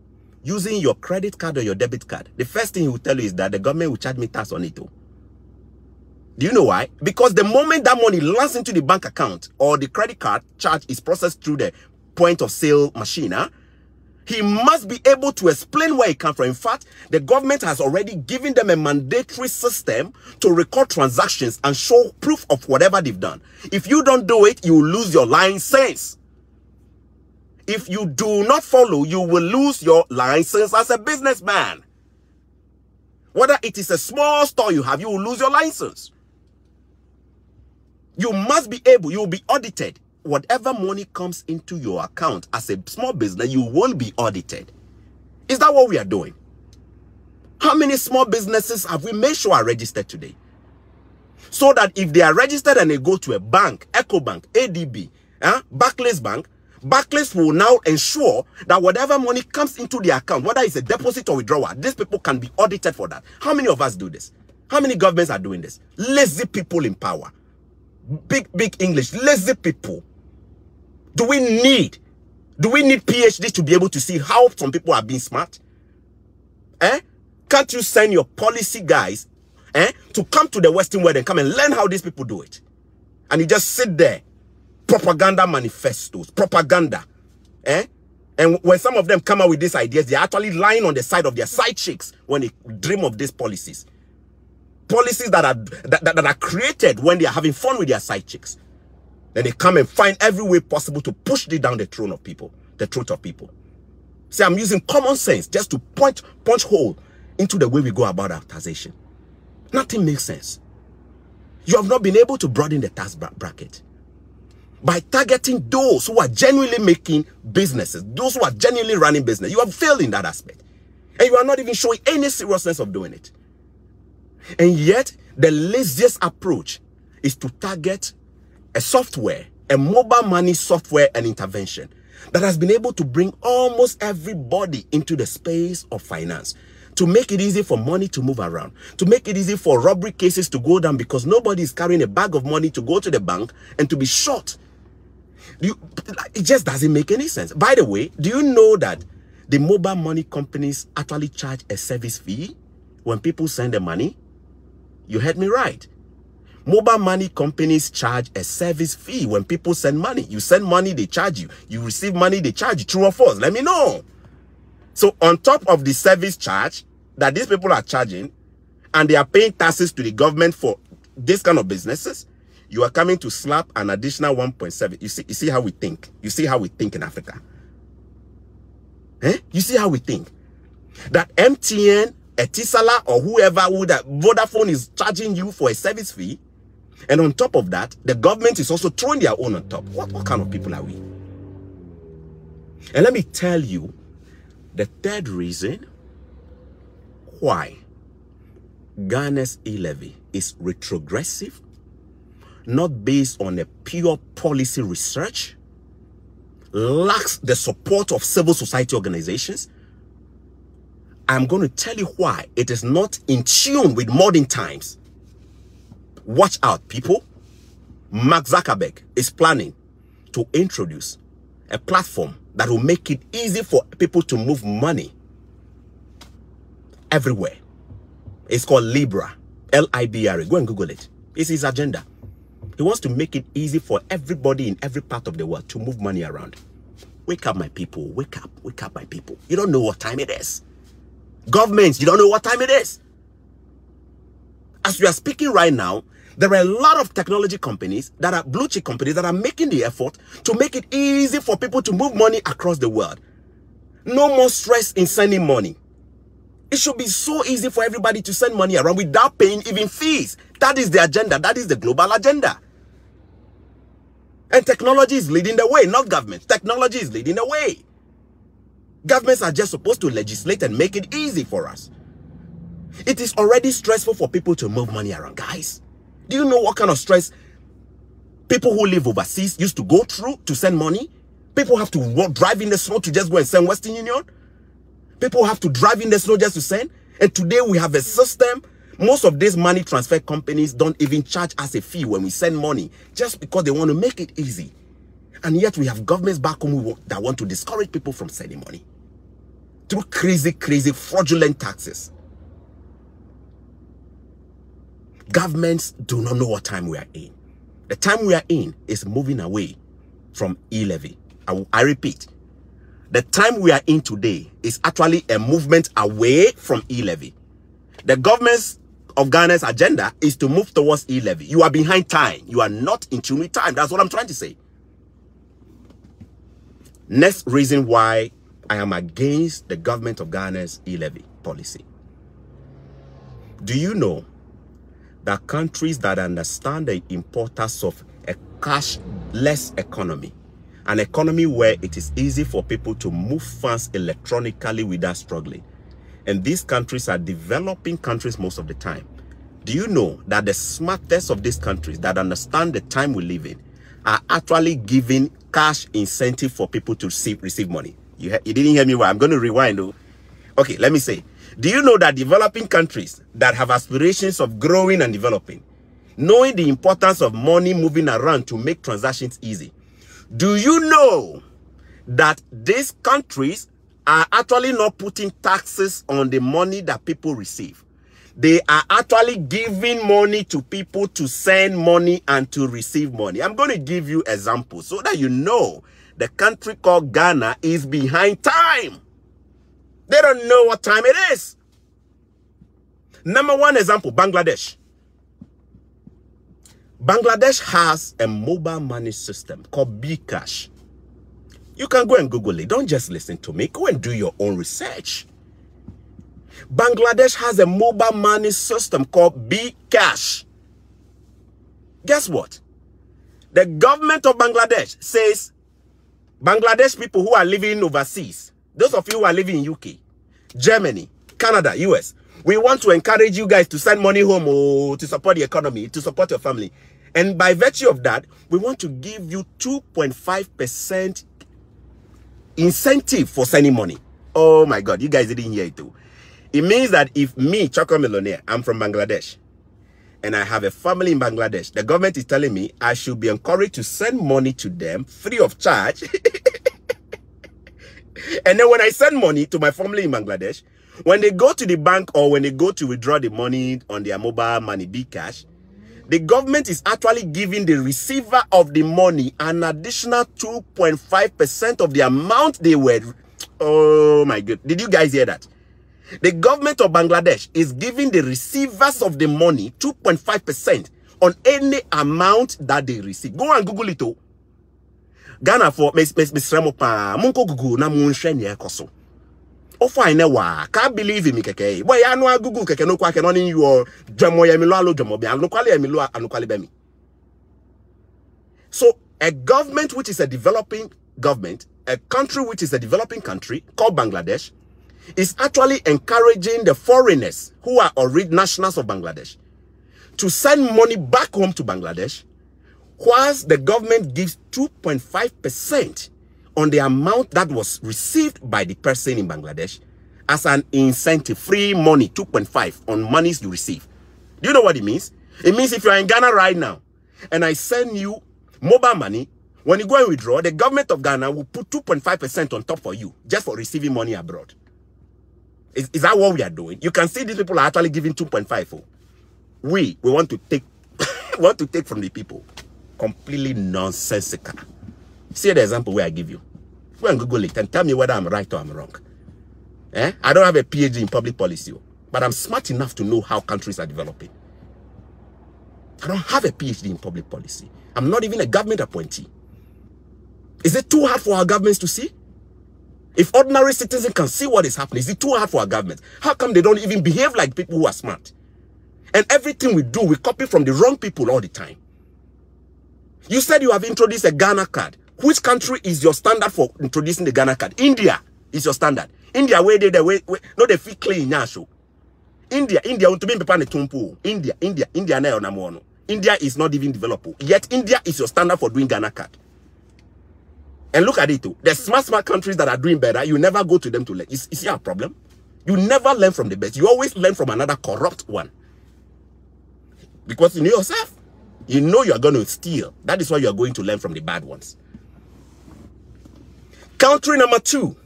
using your credit card or your debit card, the first thing he will tell you is that the government will charge me tax on it too. Do you know why? Because the moment that money lands into the bank account or the credit card charge is processed through the point of sale machine, huh? he must be able to explain where it comes from. In fact, the government has already given them a mandatory system to record transactions and show proof of whatever they've done. If you don't do it, you lose your license. If you do not follow, you will lose your license as a businessman. Whether it is a small store you have, you will lose your license. You must be able, you will be audited. Whatever money comes into your account as a small business, you won't be audited. Is that what we are doing? How many small businesses have we made sure are registered today? So that if they are registered and they go to a bank, EcoBank, ADB, eh, Barclays Bank, Barclays will now ensure that whatever money comes into the account, whether it's a deposit or withdrawal, these people can be audited for that. How many of us do this? How many governments are doing this? Lazy people in power. Big, big English. Lazy people. Do we need, do we need PhD to be able to see how some people are being smart? Eh? Can't you send your policy guys eh, to come to the Western world and come and learn how these people do it? And you just sit there propaganda manifestos, propaganda. Eh? And when some of them come out with these ideas, they're actually lying on the side of their side chicks when they dream of these policies. Policies that are that, that, that are created when they are having fun with their side chicks. Then they come and find every way possible to push it down the throne of people, the throat of people. See, I'm using common sense just to point punch hole into the way we go about our taxation. Nothing makes sense. You have not been able to broaden the tax bracket by targeting those who are genuinely making businesses, those who are genuinely running business. You have failed in that aspect. And you are not even showing any seriousness of doing it. And yet, the laziest approach is to target a software, a mobile money software and intervention that has been able to bring almost everybody into the space of finance to make it easy for money to move around, to make it easy for robbery cases to go down because nobody is carrying a bag of money to go to the bank and to be shot you, it just doesn't make any sense. By the way, do you know that the mobile money companies actually charge a service fee when people send the money? You heard me right. Mobile money companies charge a service fee when people send money. You send money, they charge you. You receive money, they charge you. True or false? Let me know. So on top of the service charge that these people are charging, and they are paying taxes to the government for this kind of businesses, you are coming to slap an additional 1.7. You see, you see how we think. You see how we think in Africa. Eh? You see how we think. That MTN, Etisalat, or whoever would that Vodafone is charging you for a service fee. And on top of that, the government is also throwing their own on top. What, what kind of people are we? And let me tell you the third reason why Ghana's e-levy is retrogressive not based on a pure policy research, lacks the support of civil society organizations. I'm going to tell you why it is not in tune with modern times. Watch out, people. Mark Zuckerberg is planning to introduce a platform that will make it easy for people to move money everywhere. It's called Libra, L-I-B-R-A. Go and Google it. It's his agenda. He wants to make it easy for everybody in every part of the world to move money around. Wake up, my people. Wake up. Wake up, my people. You don't know what time it is. Governments, you don't know what time it is. As we are speaking right now, there are a lot of technology companies that are blue chip companies that are making the effort to make it easy for people to move money across the world. No more stress in sending money. It should be so easy for everybody to send money around without paying even fees. That is the agenda. That is the global agenda. And technology is leading the way, not government. Technology is leading the way. Governments are just supposed to legislate and make it easy for us. It is already stressful for people to move money around, guys. Do you know what kind of stress people who live overseas used to go through to send money? People have to drive in the snow to just go and send Western Union. People have to drive in the snow just to send. And today we have a system. Most of these money transfer companies don't even charge us a fee when we send money just because they want to make it easy. And yet we have governments back home that want to discourage people from sending money through crazy, crazy, fraudulent taxes. Governments do not know what time we are in. The time we are in is moving away from e-levy. I, I repeat, the time we are in today is actually a movement away from e-levy. The government's of Ghana's agenda is to move towards e-levy. You are behind time. You are not in tune with time. That's what I'm trying to say. Next reason why I am against the government of Ghana's e-levy policy. Do you know that countries that understand the importance of a cashless economy, an economy where it is easy for people to move funds electronically without struggling, and these countries are developing countries most of the time. Do you know that the smartest of these countries that understand the time we live in are actually giving cash incentive for people to receive, receive money? You, you didn't hear me well. I'm going to rewind though. Okay, let me say. Do you know that developing countries that have aspirations of growing and developing, knowing the importance of money moving around to make transactions easy, do you know that these countries are actually not putting taxes on the money that people receive? They are actually giving money to people to send money and to receive money. I'm going to give you examples so that you know the country called Ghana is behind time. They don't know what time it is. Number one example, Bangladesh. Bangladesh has a mobile money system called bKash. You can go and Google it. Don't just listen to me. Go and do your own research. Bangladesh has a mobile money system called bKash. Guess what? The government of Bangladesh says Bangladesh people who are living overseas, those of you who are living in UK, Germany, Canada, US, we want to encourage you guys to send money home oh, to support the economy, to support your family. And by virtue of that, we want to give you 2.5% incentive for sending money. Oh my God, you guys didn't hear it too. It means that if me, Chorkor Millionaire, I'm from Bangladesh, and I have a family in Bangladesh, the government is telling me I should be encouraged to send money to them free of charge. and then when I send money to my family in Bangladesh, when they go to the bank or when they go to withdraw the money on their mobile money, bKash, the government is actually giving the receiver of the money an additional 2.5% of the amount they were. Oh my God. Did you guys hear that? The government of Bangladesh is giving the receivers of the money 2.5% on any amount that they receive. Go and Google it. Oh. Ghana for Miss Ramopa. Munko Google na munshe ekoso. Ofo ine ka believe me keke. Boy anu Google keke no kwa ke no ni you dwemo ya mi lo alo dwemo bi anu kwale mi lo anu kwale be mi. So a government which is a developing government, a country which is a developing country called Bangladesh is actually encouraging the foreigners who are already nationals of Bangladesh to send money back home to Bangladesh whilst the government gives 2.5% on the amount that was received by the person in Bangladesh as an incentive, free money, 2.5 on monies you receive. Do you know what it means? It means if you are in Ghana right now and I send you mobile money When you go and withdraw, the government of Ghana will put 2.5% on top for you just for receiving money abroad. Is, is that what we are doing? You can see these people are actually giving 2.5. We, we want to take want to take from the people. Completely nonsensical. See the example where I give you. Go and Google it and tell me whether I'm right or I'm wrong. Eh? I don't have a PhD in public policy, oh, but I'm smart enough to know how countries are developing. I don't have a PhD in public policy. I'm not even a government appointee. Is it too hard for our governments to see? If ordinary citizens can see what is happening, is it too hard for our government? How come they don't even behave like people who are smart? And everything we do, we copy from the wrong people all the time. You said you have introduced a Ghana card. Which country is your standard for introducing the Ghana card? India is your standard. India, where they, the way, no, they feel clean, so. India, India, to. India, India, India, yo India is not even developed. Yet India is your standard for doing Ghana card. And look at it too. The smart, smart countries that are doing better, you never go to them to learn. Is, is a problem? You never learn from the best. You always learn from another corrupt one. Because you know yourself. You know you are going to steal. That is why you are going to learn from the bad ones. Country number two,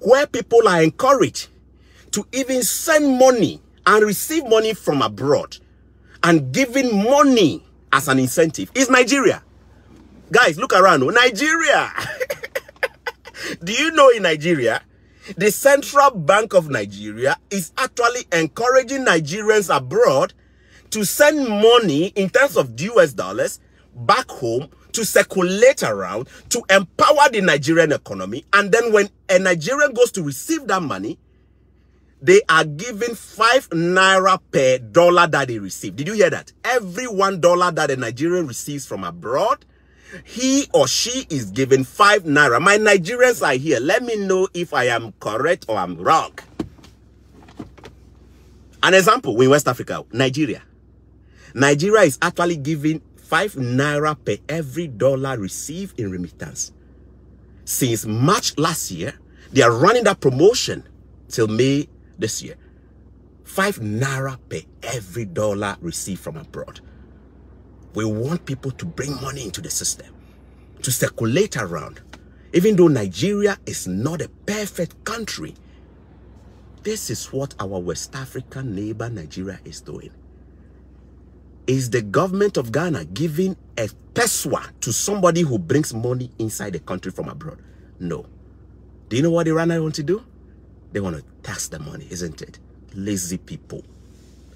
where people are encouraged to even send money and receive money from abroad and giving money as an incentive is Nigeria. Guys, look around. Oh, Nigeria. Do you know in Nigeria, the Central Bank of Nigeria is actually encouraging Nigerians abroad to send money in terms of US dollars back home to circulate around to empower the Nigerian economy. And then when a Nigerian goes to receive that money, they are giving five naira per dollar that they receive. Did you hear that? Every one dollar that a Nigerian receives from abroad, he or she is given five naira. My Nigerians are here. Let me know if I am correct or I'm wrong. An example in West Africa, Nigeria. Nigeria is actually giving five naira per every dollar received in remittance. Since March last year, they are running that promotion till May this year. Five naira per every dollar received from abroad. We want people to bring money into the system, to circulate around. Even though Nigeria is not a perfect country, this is what our West African neighbor Nigeria is doing. Is the government of Ghana giving a pesewa to somebody who brings money inside the country from abroad? No. Do you know what the Iran want to do? They want to tax the money, isn't it? Lazy people.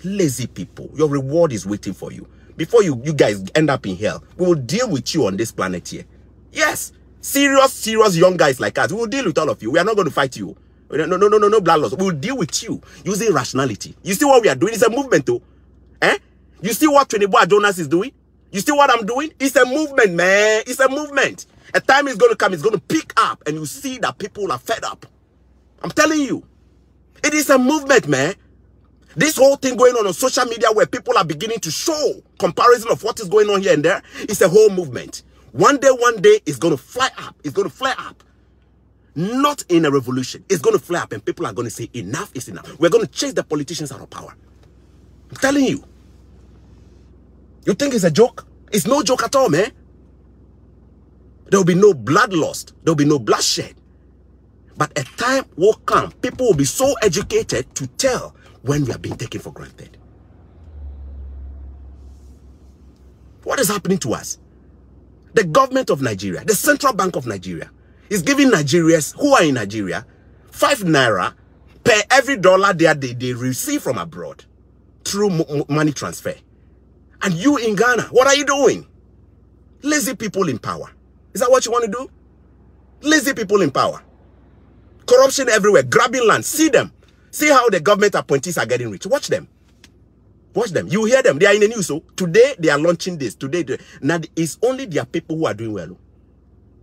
Lazy people. Your reward is waiting for you. Before you, you guys end up in hell, we will deal with you on this planet here. Yes. Serious, serious young guys like us. We will deal with all of you. We are not going to fight you. No, no, no, no, no blood loss. We will deal with you using rationality. You see what we are doing? It's a movement, though. Eh? You see what Trinidad Jonas is doing? You see what I'm doing? It's a movement, man. It's a movement. A time is going to come. It's going to pick up. And you see that people are fed up. I'm telling you. It is a movement, man. This whole thing going on on social media where people are beginning to show comparison of what is going on here and there is a whole movement. One day, one day, it's going to fly up. It's going to flare up. Not in a revolution. It's going to flare up and people are going to say enough is enough. We're going to chase the politicians out of power. I'm telling you. You think it's a joke? It's no joke at all, man. There will be no blood lost. There will be no bloodshed. But a time will come, people will be so educated to tell when we are being taken for granted. What is happening to us? The government of Nigeria, the Central Bank of Nigeria, is giving Nigerians who are in Nigeria five naira per every dollar they, they, they receive from abroad through money transfer. And you in Ghana, what are you doing? Lazy people in power. Is that what you want to do? Lazy people in power. Corruption everywhere, grabbing land. See them. See how the government appointees are getting rich. Watch them. Watch them. You hear them. They are in the news. So today they are launching this. Today, now it's only their people who are doing well. Oh.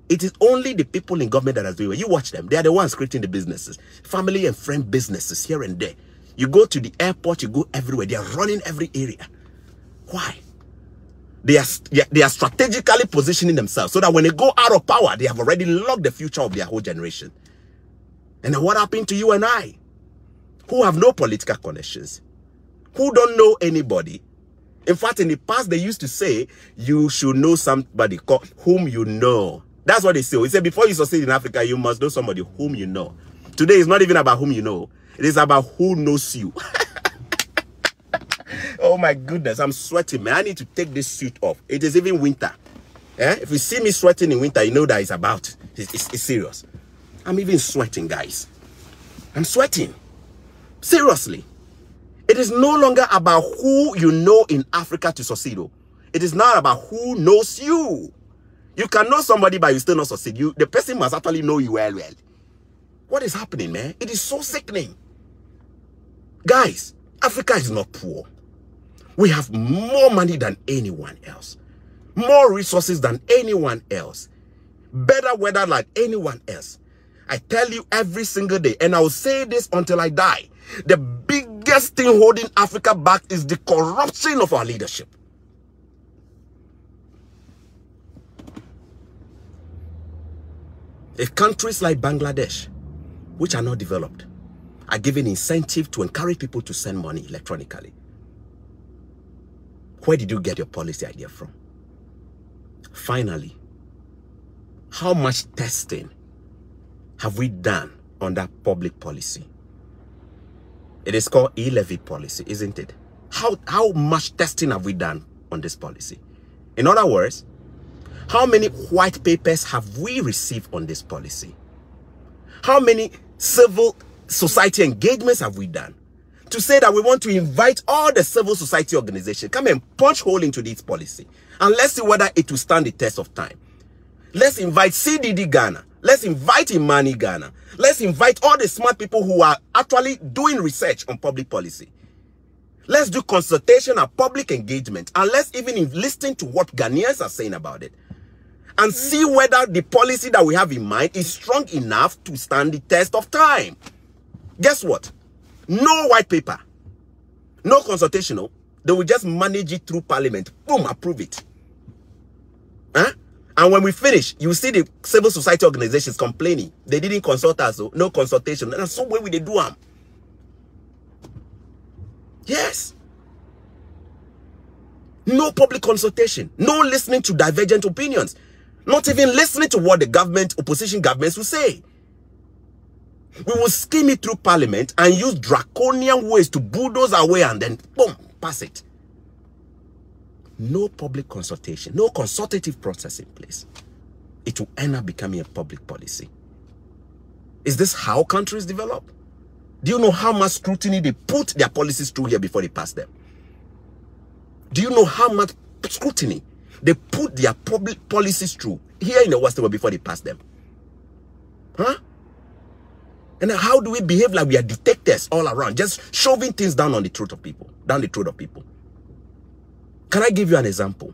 It is only the people in government that are doing well. You watch them. They are the ones creating the businesses. Family and friend businesses here and there. You go to the airport, you go everywhere. They are running every area. Why? They are, they are strategically positioning themselves so that when they go out of power, they have already locked the future of their whole generation. And what happened to you and I? Who have no political connections? Who don't know anybody? In fact, in the past, they used to say you should know somebody whom you know. That's what they say. They say before you succeed in Africa, you must know somebody whom you know. Today is not even about whom you know. It is about who knows you. oh my goodness, I'm sweating, man. I need to take this suit off. It is even winter. Eh? If you see me sweating in winter, you know that it's about. It's, it's, it's serious. I'm even sweating, guys. I'm sweating. Seriously. It is no longer about who you know in Africa to succeed. Oh. It is not about who knows you. You can know somebody, but you still not succeed. You, the person must actually know you well, well. What is happening, man? It is so sickening. Guys, Africa is not poor. We have more money than anyone else. More resources than anyone else. Better weather like anyone else. I tell you every single day, and I will say this until I die. The biggest thing holding Africa back is the corruption of our leadership. If countries like Bangladesh, which are not developed, are given incentive to encourage people to send money electronically, where did you get your policy idea from? Finally, how much testing have we done on that public policy? It is called e-levy policy, isn't it? How, how much testing have we done on this policy? In other words, how many white papers have we received on this policy? How many civil society engagements have we done? To say that we want to invite all the civil society organizations, come and punch hole into this policy. And let's see whether it will stand the test of time. Let's invite CDD Ghana. Let's invite Imani Ghana. Let's invite all the smart people who are actually doing research on public policy. Let's do consultation and public engagement. And let's even listen to what Ghanaians are saying about it and mm-hmm. see whether the policy that we have in mind is strong enough to stand the test of time. Guess what? No white paper. No consultation. No. They will just manage it through parliament. Boom, approve it. Huh? And when we finish, you see the civil society organizations complaining. They didn't consult us, so no consultation. And so where we they do them? Yes. No public consultation. No listening to divergent opinions. Not even listening to what the government, opposition governments will say. We will skim it through parliament and use draconian ways to bulldoze our way and then, boom, pass it. No public consultation, no consultative process in place. It will end up becoming a public policy. Is this how countries develop? Do you know how much scrutiny they put their policies through here before they pass them? Do you know how much scrutiny they put their public policies through here in the Western world before they pass them. Huh? And how do we behave like we are detectives all around, just shoving things down on the throat of people, down the throat of people? Can I give you an example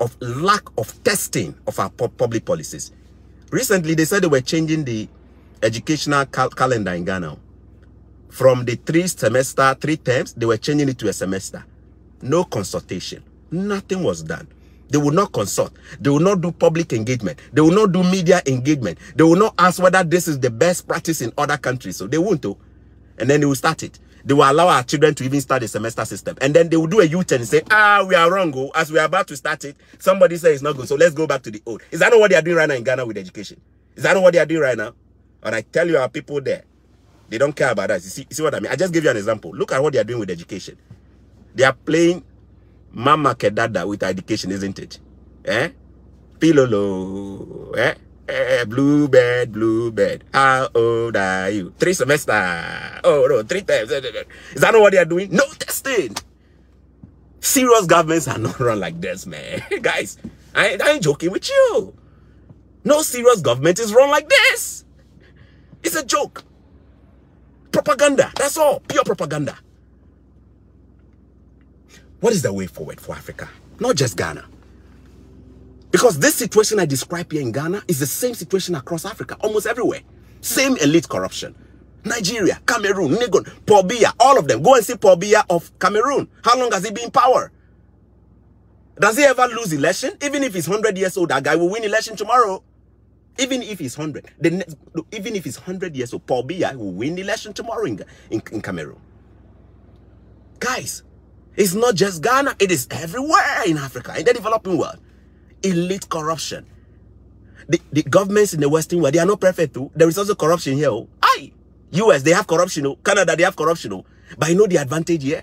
of lack of testing of our public policies? Recently, they said they were changing the educational cal calendar in Ghana. From the three semester, three terms, they were changing it to a semester. No consultation. Nothing was done. They will not consult. They will not do public engagement. They will not do media engagement. They will not ask whether this is the best practice in other countries. So they won't. do. Oh. And then they will start it. They will allow our children to even start the semester system. And then they will do a U-turn and say, ah, we are wrong. Oh. As we are about to start it, somebody says it's not good. So let's go back to the old. Is that not what they are doing right now in Ghana with education? Is that not what they are doing right now? And I tell you, our people there, they don't care about us. You see, you see what I mean? I just give you an example. Look at what they are doing with education. They are playing Mama Kedada with education, isn't it? Eh? Pilolo. Eh? Eh, bluebird, bluebird. How old are you? Three semester. Oh no, three times. Eh, eh, eh. Is that not what they are doing? No testing. Serious governments are not run like this, man. Guys, I, I ain't joking with you. No serious government is run like this. It's a joke. Propaganda. That's all. Pure propaganda. What is the way forward for Africa? Not just Ghana. Because this situation I describe here in Ghana is the same situation across Africa, almost everywhere. Same elite corruption. Nigeria, Cameroon, Nigon, Paul all of them. Go and see Paul of Cameroon. How long has he been in power? Does he ever lose election? Even if he's 100 years old, that guy will win election tomorrow. Even if he's 100. The even if he's 100 years old, Paul will win election tomorrow in, in, in Cameroon. Guys, It's not just Ghana, it is everywhere in Africa, in the developing world. Elite corruption. The, the governments in the Western world, they are not perfect too. There is also corruption here. Oh. Aye. US, they have corruption. Oh. Canada, they have corruption. Oh. But you know the advantage here?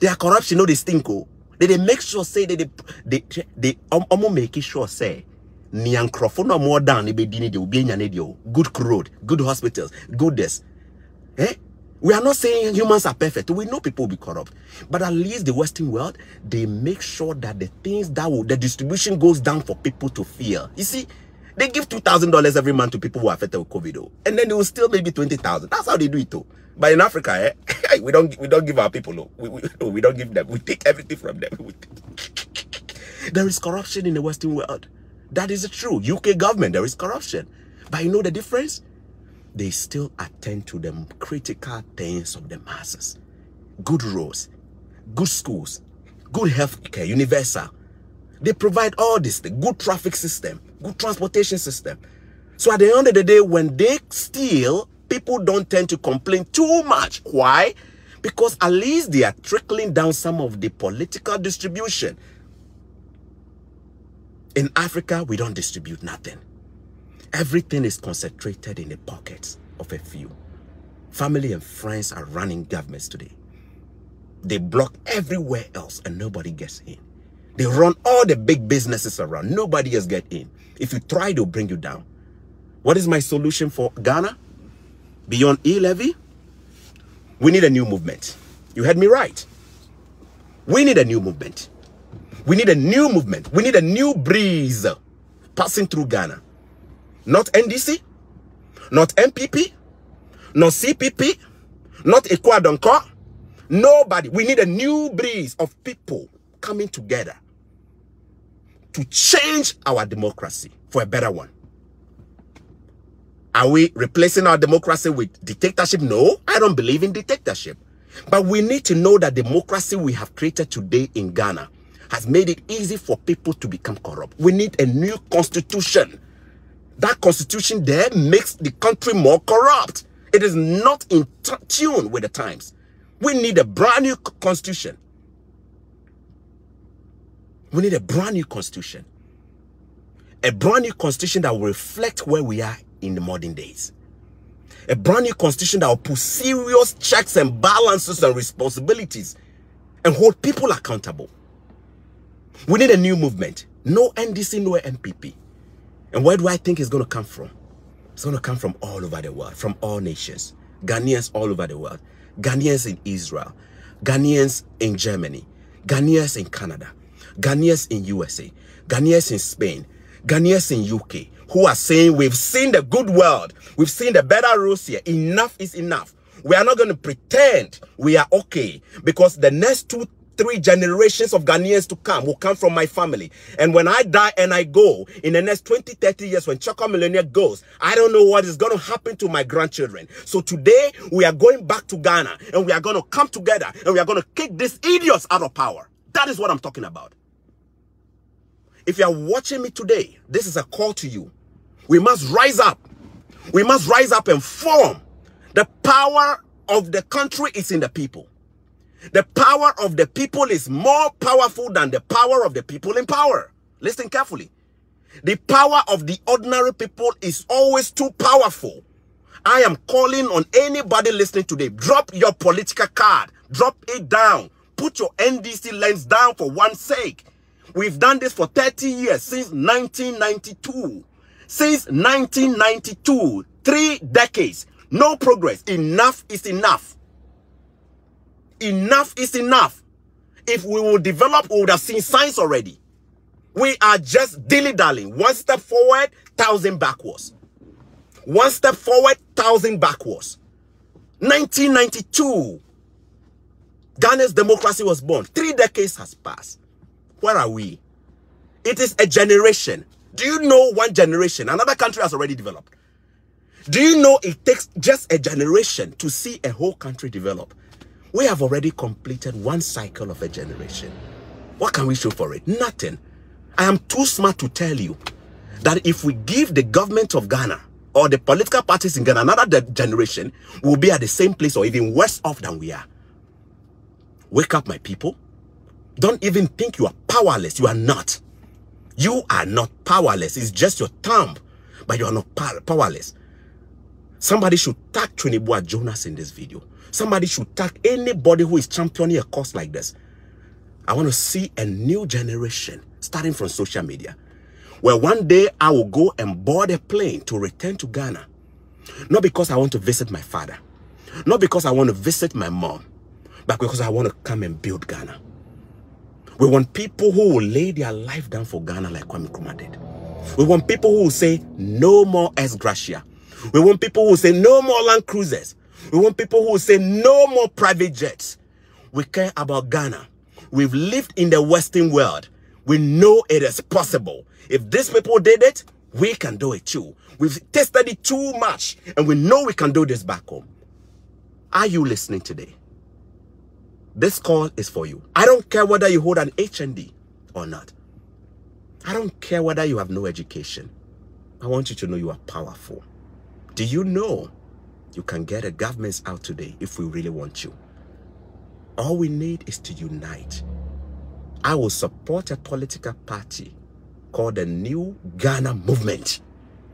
They are corruption, no, they stink. Oh. They, they make sure, say, they, they, they, they um, um, make sure, say, ni nkrofo no more down they be dini de obi nya good road good hospitals good this eh we are not saying humans are perfect. We know people will be corrupt. But at least the Western world, they make sure that the things that will, the distribution goes down for people to feel. You see, they give $2,000 every month to people who are affected with COVID. Oh, and then they will still maybe 20,000. That's how they do it. Oh. But in Africa, eh, we don't we don't give our people. Oh. We, we, we don't give them. We take everything from them. there is corruption in the Western world. That is true. UK government, there is corruption. But you know the difference? They still attend to the critical things of the masses. Good roads, good schools, good health care, universal. They provide all this, the good traffic system, good transportation system. So at the end of the day, when they steal, people don't tend to complain too much. Why? Because at least they are trickling down some of the political distribution. In Africa, we don't distribute nothing. Everything is concentrated in the pockets of a few. Family and friends are running governments today. They block everywhere else and nobody gets in. They run all the big businesses around. Nobody else get in. If you try, they'll bring you down. What is my solution for Ghana? Beyond e-levy? We need a new movement. You heard me right. We need a new movement. We need a new movement. We need a new breeze passing through Ghana. Not NDC, not NPP, not CPP, not Ecuador. Nobody. We need a new breeze of people coming together to change our democracy for a better one. Are we replacing our democracy with dictatorship? No, I don't believe in dictatorship. But we need to know that democracy we have created today in Ghana has made it easy for people to become corrupt. We need a new constitution that constitution there makes the country more corrupt. It is not in tune with the times. We need a brand new constitution. We need a brand new constitution. A brand new constitution that will reflect where we are in the modern days. A brand new constitution that will put serious checks and balances and responsibilities and hold people accountable. We need a new movement. No NDC, no NPP. And where do I think it's going to come from? It's going to come from all over the world, from all nations. Ghanaians all over the world. Ghanaians in Israel. Ghanaians in Germany. Ghanaians in Canada. Ghanaians in USA. Ghanaians in Spain. Ghanaians in UK. Who are saying, we've seen the good world. We've seen the better Russia. Enough is enough. We are not going to pretend we are okay. Because the next two, three generations of Ghanaians to come will come from my family. And when I die and I go, in the next 20, 30 years, when Chorkor Millionaire goes, I don't know what is going to happen to my grandchildren. So today, we are going back to Ghana and we are going to come together and we are going to kick these idiots out of power. That is what I'm talking about. If you are watching me today, this is a call to you. We must rise up. We must rise up and form. The power of the country is in the people. The power of the people is more powerful than the power of the people in power. Listen carefully. The power of the ordinary people is always too powerful. I am calling on anybody listening today. Drop your political card. Drop it down. Put your NDC lens down for one sake. We've done this for 30 years, since 1992. Since 1992, three decades. No progress. Enough is enough enough is enough. If we will develop, we would have seen signs already. We are just dilly-dallying. One step forward, thousand backwards. One step forward, thousand backwards. 1992, Ghana's democracy was born. Three decades has passed. Where are we? It is a generation. Do you know one generation? Another country has already developed. Do you know it takes just a generation to see a whole country develop? We have already completed one cycle of a generation. What can we show for it? Nothing. I am too smart to tell you that if we give the government of Ghana or the political parties in Ghana another generation, we'll be at the same place or even worse off than we are. Wake up, my people. Don't even think you are powerless. You are not. You are not powerless. It's just your thumb, but you are not powerless. Somebody should tag Trinibua Jonas in this video. Somebody should tag anybody who is championing a cause like this. I want to see a new generation starting from social media where one day I will go and board a plane to return to Ghana. Not because I want to visit my father. Not because I want to visit my mom. But because I want to come and build Ghana. We want people who will lay their life down for Ghana like Kwame Nkrumah did. We want people who will say no more Gracia. We want people who say no more land cruisers. We want people who say no more private jets. We care about Ghana. We've lived in the Western world. We know it is possible. If these people did it, we can do it too. We've tested it too much and we know we can do this back home. Are you listening today? This call is for you. I don't care whether you hold an HND or not. I don't care whether you have no education. I want you to know you are powerful. Do you know you can get a government out today if we really want you? All we need is to unite. I will support a political party called the New Ghana Movement.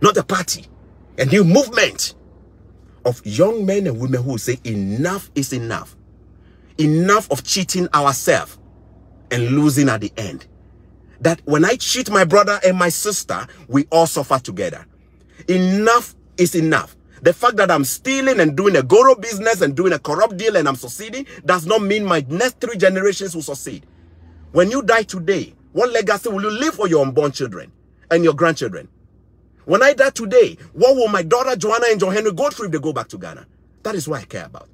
Not a party, a new movement of young men and women who say enough is enough. Enough of cheating ourselves and losing at the end. That when I cheat my brother and my sister, we all suffer together. Enough is enough. The fact that I'm stealing and doing a goro business and doing a corrupt deal and I'm succeeding does not mean my next three generations will succeed. When you die today, what legacy will you leave for your unborn children and your grandchildren? When I die today, what will my daughter Joanna and John Henry go through if they go back to Ghana? That is what I care about.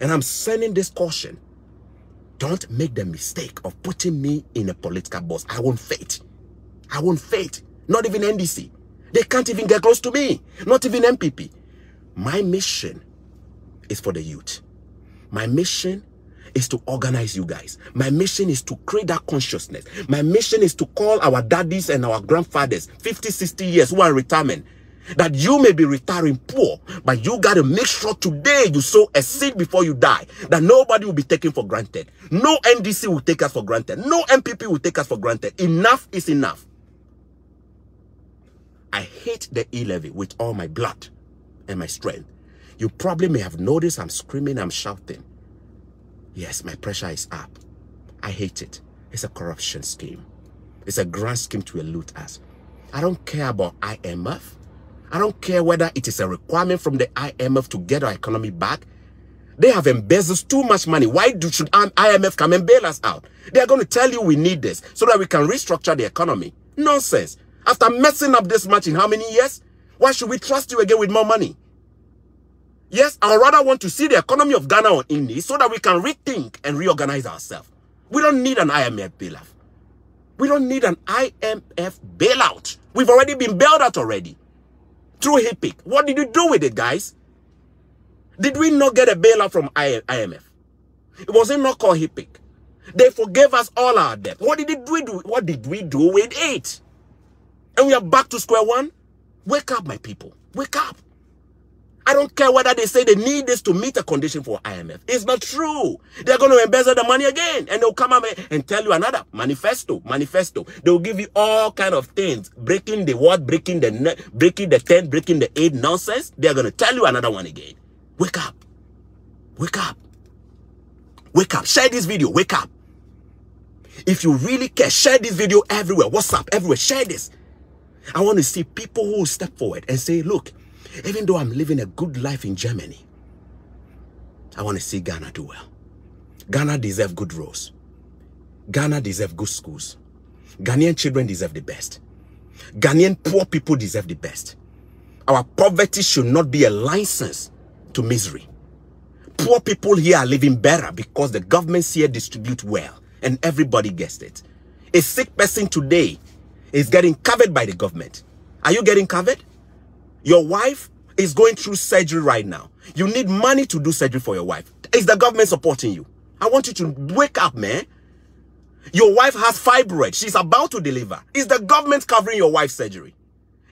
And I'm sending this caution. Don't make the mistake of putting me in a political box. I won't fit. I won't fit. Not even NDC. They can't even get close to me. Not even NPP. My mission is for the youth. My mission is to organize you guys. My mission is to create that consciousness. My mission is to call our daddies and our grandfathers, 50, 60 years who are retirement, that you may be retiring poor, but you got to make sure today you sow a seed before you die, that nobody will be taken for granted. No NDC will take us for granted. No NPP will take us for granted. Enough is enough. I hate the e-levy with all my blood and my strength. You probably may have noticed I'm screaming, I'm shouting. Yes, my pressure is up. I hate it. It's a corruption scheme. It's a grand scheme to elude us. I don't care about IMF. I don't care whether it is a requirement from the IMF to get our economy back. They have embezzled too much money. Why do, should IMF come and bail us out? They are going to tell you we need this so that we can restructure the economy. Nonsense. After messing up this much in how many years? Why should we trust you again with more money? Yes, I rather want to see the economy of Ghana on Indy so that we can rethink and reorganize ourselves. We don't need an IMF bailout. We don't need an IMF bailout. We've already been bailed out already through HIPC. What did you do with it, guys? Did we not get a bailout from IMF? It wasn't not called HIPC. They forgave us all our debt. What did we do? What did we do with it? And we are back to square one? Wake up, my people. Wake up. I don't care whether they say they need this to meet a condition for IMF. It's not true. They're going to embezzle the money again. And they'll come up and tell you another manifesto. Manifesto. They'll give you all kind of things. Breaking the what? Breaking the breaking the 10, breaking the 8 nonsense. They're going to tell you another one again. Wake up. Wake up. Wake up. Share this video. Wake up. If you really care, share this video everywhere. WhatsApp, everywhere. Share this. I want to see people who step forward and say, look, even though I'm living a good life in Germany, I want to see Ghana do well. Ghana deserve good roads. Ghana deserve good schools. Ghanaian children deserve the best. Ghanaian poor people deserve the best. Our poverty should not be a license to misery. Poor people here are living better because the governments here distribute well and everybody gets it. A sick person today is getting covered by the government. Are you getting covered? Your wife is going through surgery right now. You need money to do surgery for your wife. Is the government supporting you? I want you to wake up, man. Your wife has fibroid. She's about to deliver. Is the government covering your wife's surgery?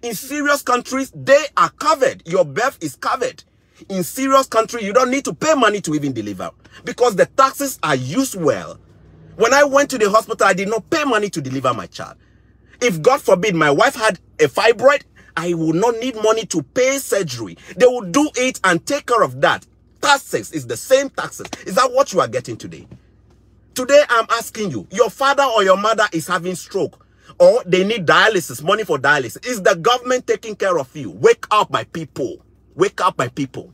In serious countries, they are covered. Your birth is covered. In serious country, you don't need to pay money to even deliver because the taxes are used well. When I went to the hospital, I did not pay money to deliver my child. If God forbid my wife had a fibroid, I will not need money to pay surgery. They will do it and take care of that. Taxes is the same taxes. Is that what you are getting today? Today, I'm asking you, your father or your mother is having stroke or they need dialysis, money for dialysis. Is the government taking care of you? Wake up, my people. Wake up, my people.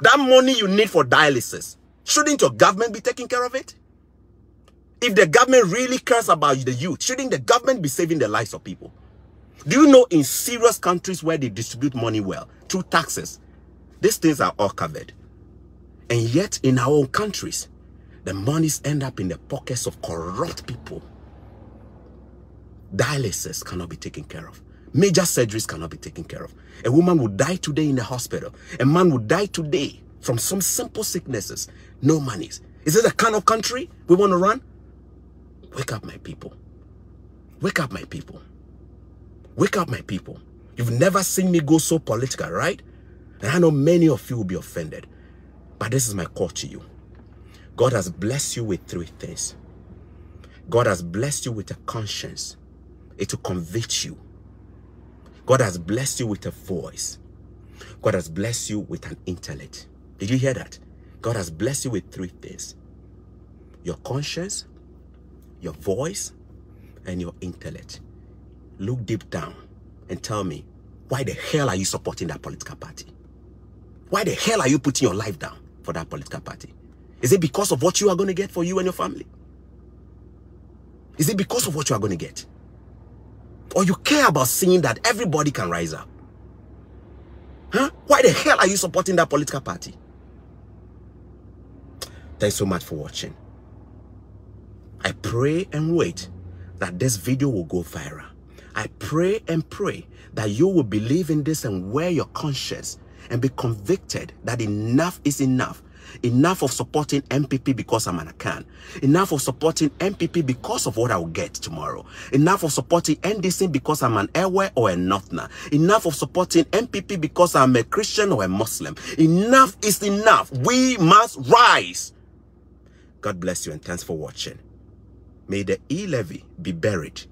That money you need for dialysis, shouldn't your government be taking care of it? If the government really cares about the youth, shouldn't the government be saving the lives of people? Do you know in serious countries where they distribute money well, through taxes, these things are all covered. And yet in our own countries, the monies end up in the pockets of corrupt people. Dialysis cannot be taken care of. Major surgeries cannot be taken care of. A woman will die today in the hospital. A man will die today from some simple sicknesses. No monies. Is this the kind of country we want to run? Wake up, my people. Wake up, my people. Wake up, my people. You've never seen me go so political, right? And I know many of you will be offended. But this is my call to you. God has blessed you with three things. God has blessed you with a conscience. It will convict you. God has blessed you with a voice. God has blessed you with an intellect. Did you hear that? God has blessed you with three things. Your conscience, your voice, and your intellect. Look deep down and tell me, why the hell are you supporting that political party? Why the hell are you putting your life down for that political party? Is it because of what you are going to get for you and your family? Is it because of what you are going to get? Or you care about seeing that everybody can rise up? Huh? Why the hell are you supporting that political party? Thanks so much for watching. I pray and wait that this video will go viral. I pray and pray that you will believe in this and wear your conscience and be convicted that enough is enough. Enough of supporting NPP because I'm an Akan. Enough of supporting NPP because of what I will get tomorrow. Enough of supporting NDC because I'm an Ewe or a Northerner. Enough of supporting NPP because I'm a Christian or a Muslim. Enough is enough. We must rise. God bless you and thanks for watching. May the e-levy be buried.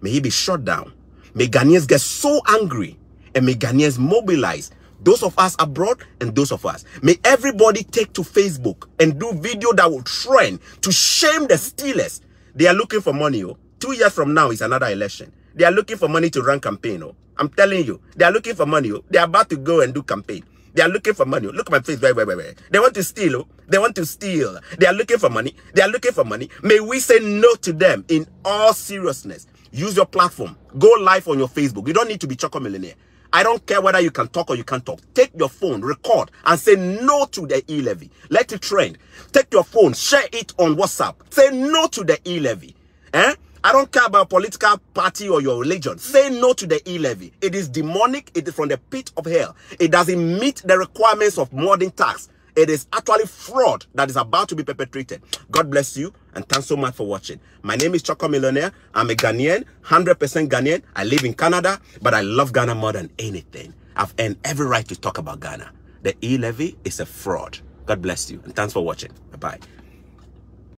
May he be shut down. May Ghanaians get so angry and may Ghanaians mobilize those of us abroad and those of us. May everybody take to Facebook and do video that will trend to shame the stealers. They are looking for money. Oh. Two years from now is another election. They are looking for money to run campaign. Oh. I'm telling you, they are looking for money. Oh. They are about to go and do campaign. They are looking for money. Look at my face. Wait, wait, wait, wait. They want to steal. Oh. They want to steal. They are looking for money. They are looking for money. May we say no to them in all seriousness. Use your platform. Go live on your Facebook. You don't need to be Chorkor Millionaire. I don't care whether you can talk or you can't talk. Take your phone, record, and say no to the e-levy. Let it trend. Take your phone, share it on WhatsApp. Say no to the e-levy. Eh? I don't care about political party or your religion. Say no to the e-levy. It is demonic. It is from the pit of hell. It doesn't meet the requirements of modern tax. It is actually fraud that is about to be perpetrated. God bless you and thanks so much for watching. My name is Chorkor Millionaire. I'm a Ghanaian, 100% Ghanaian. I live in Canada, but I love Ghana more than anything. I've earned every right to talk about Ghana. The e-levy is a fraud. God bless you and thanks for watching. Bye-bye.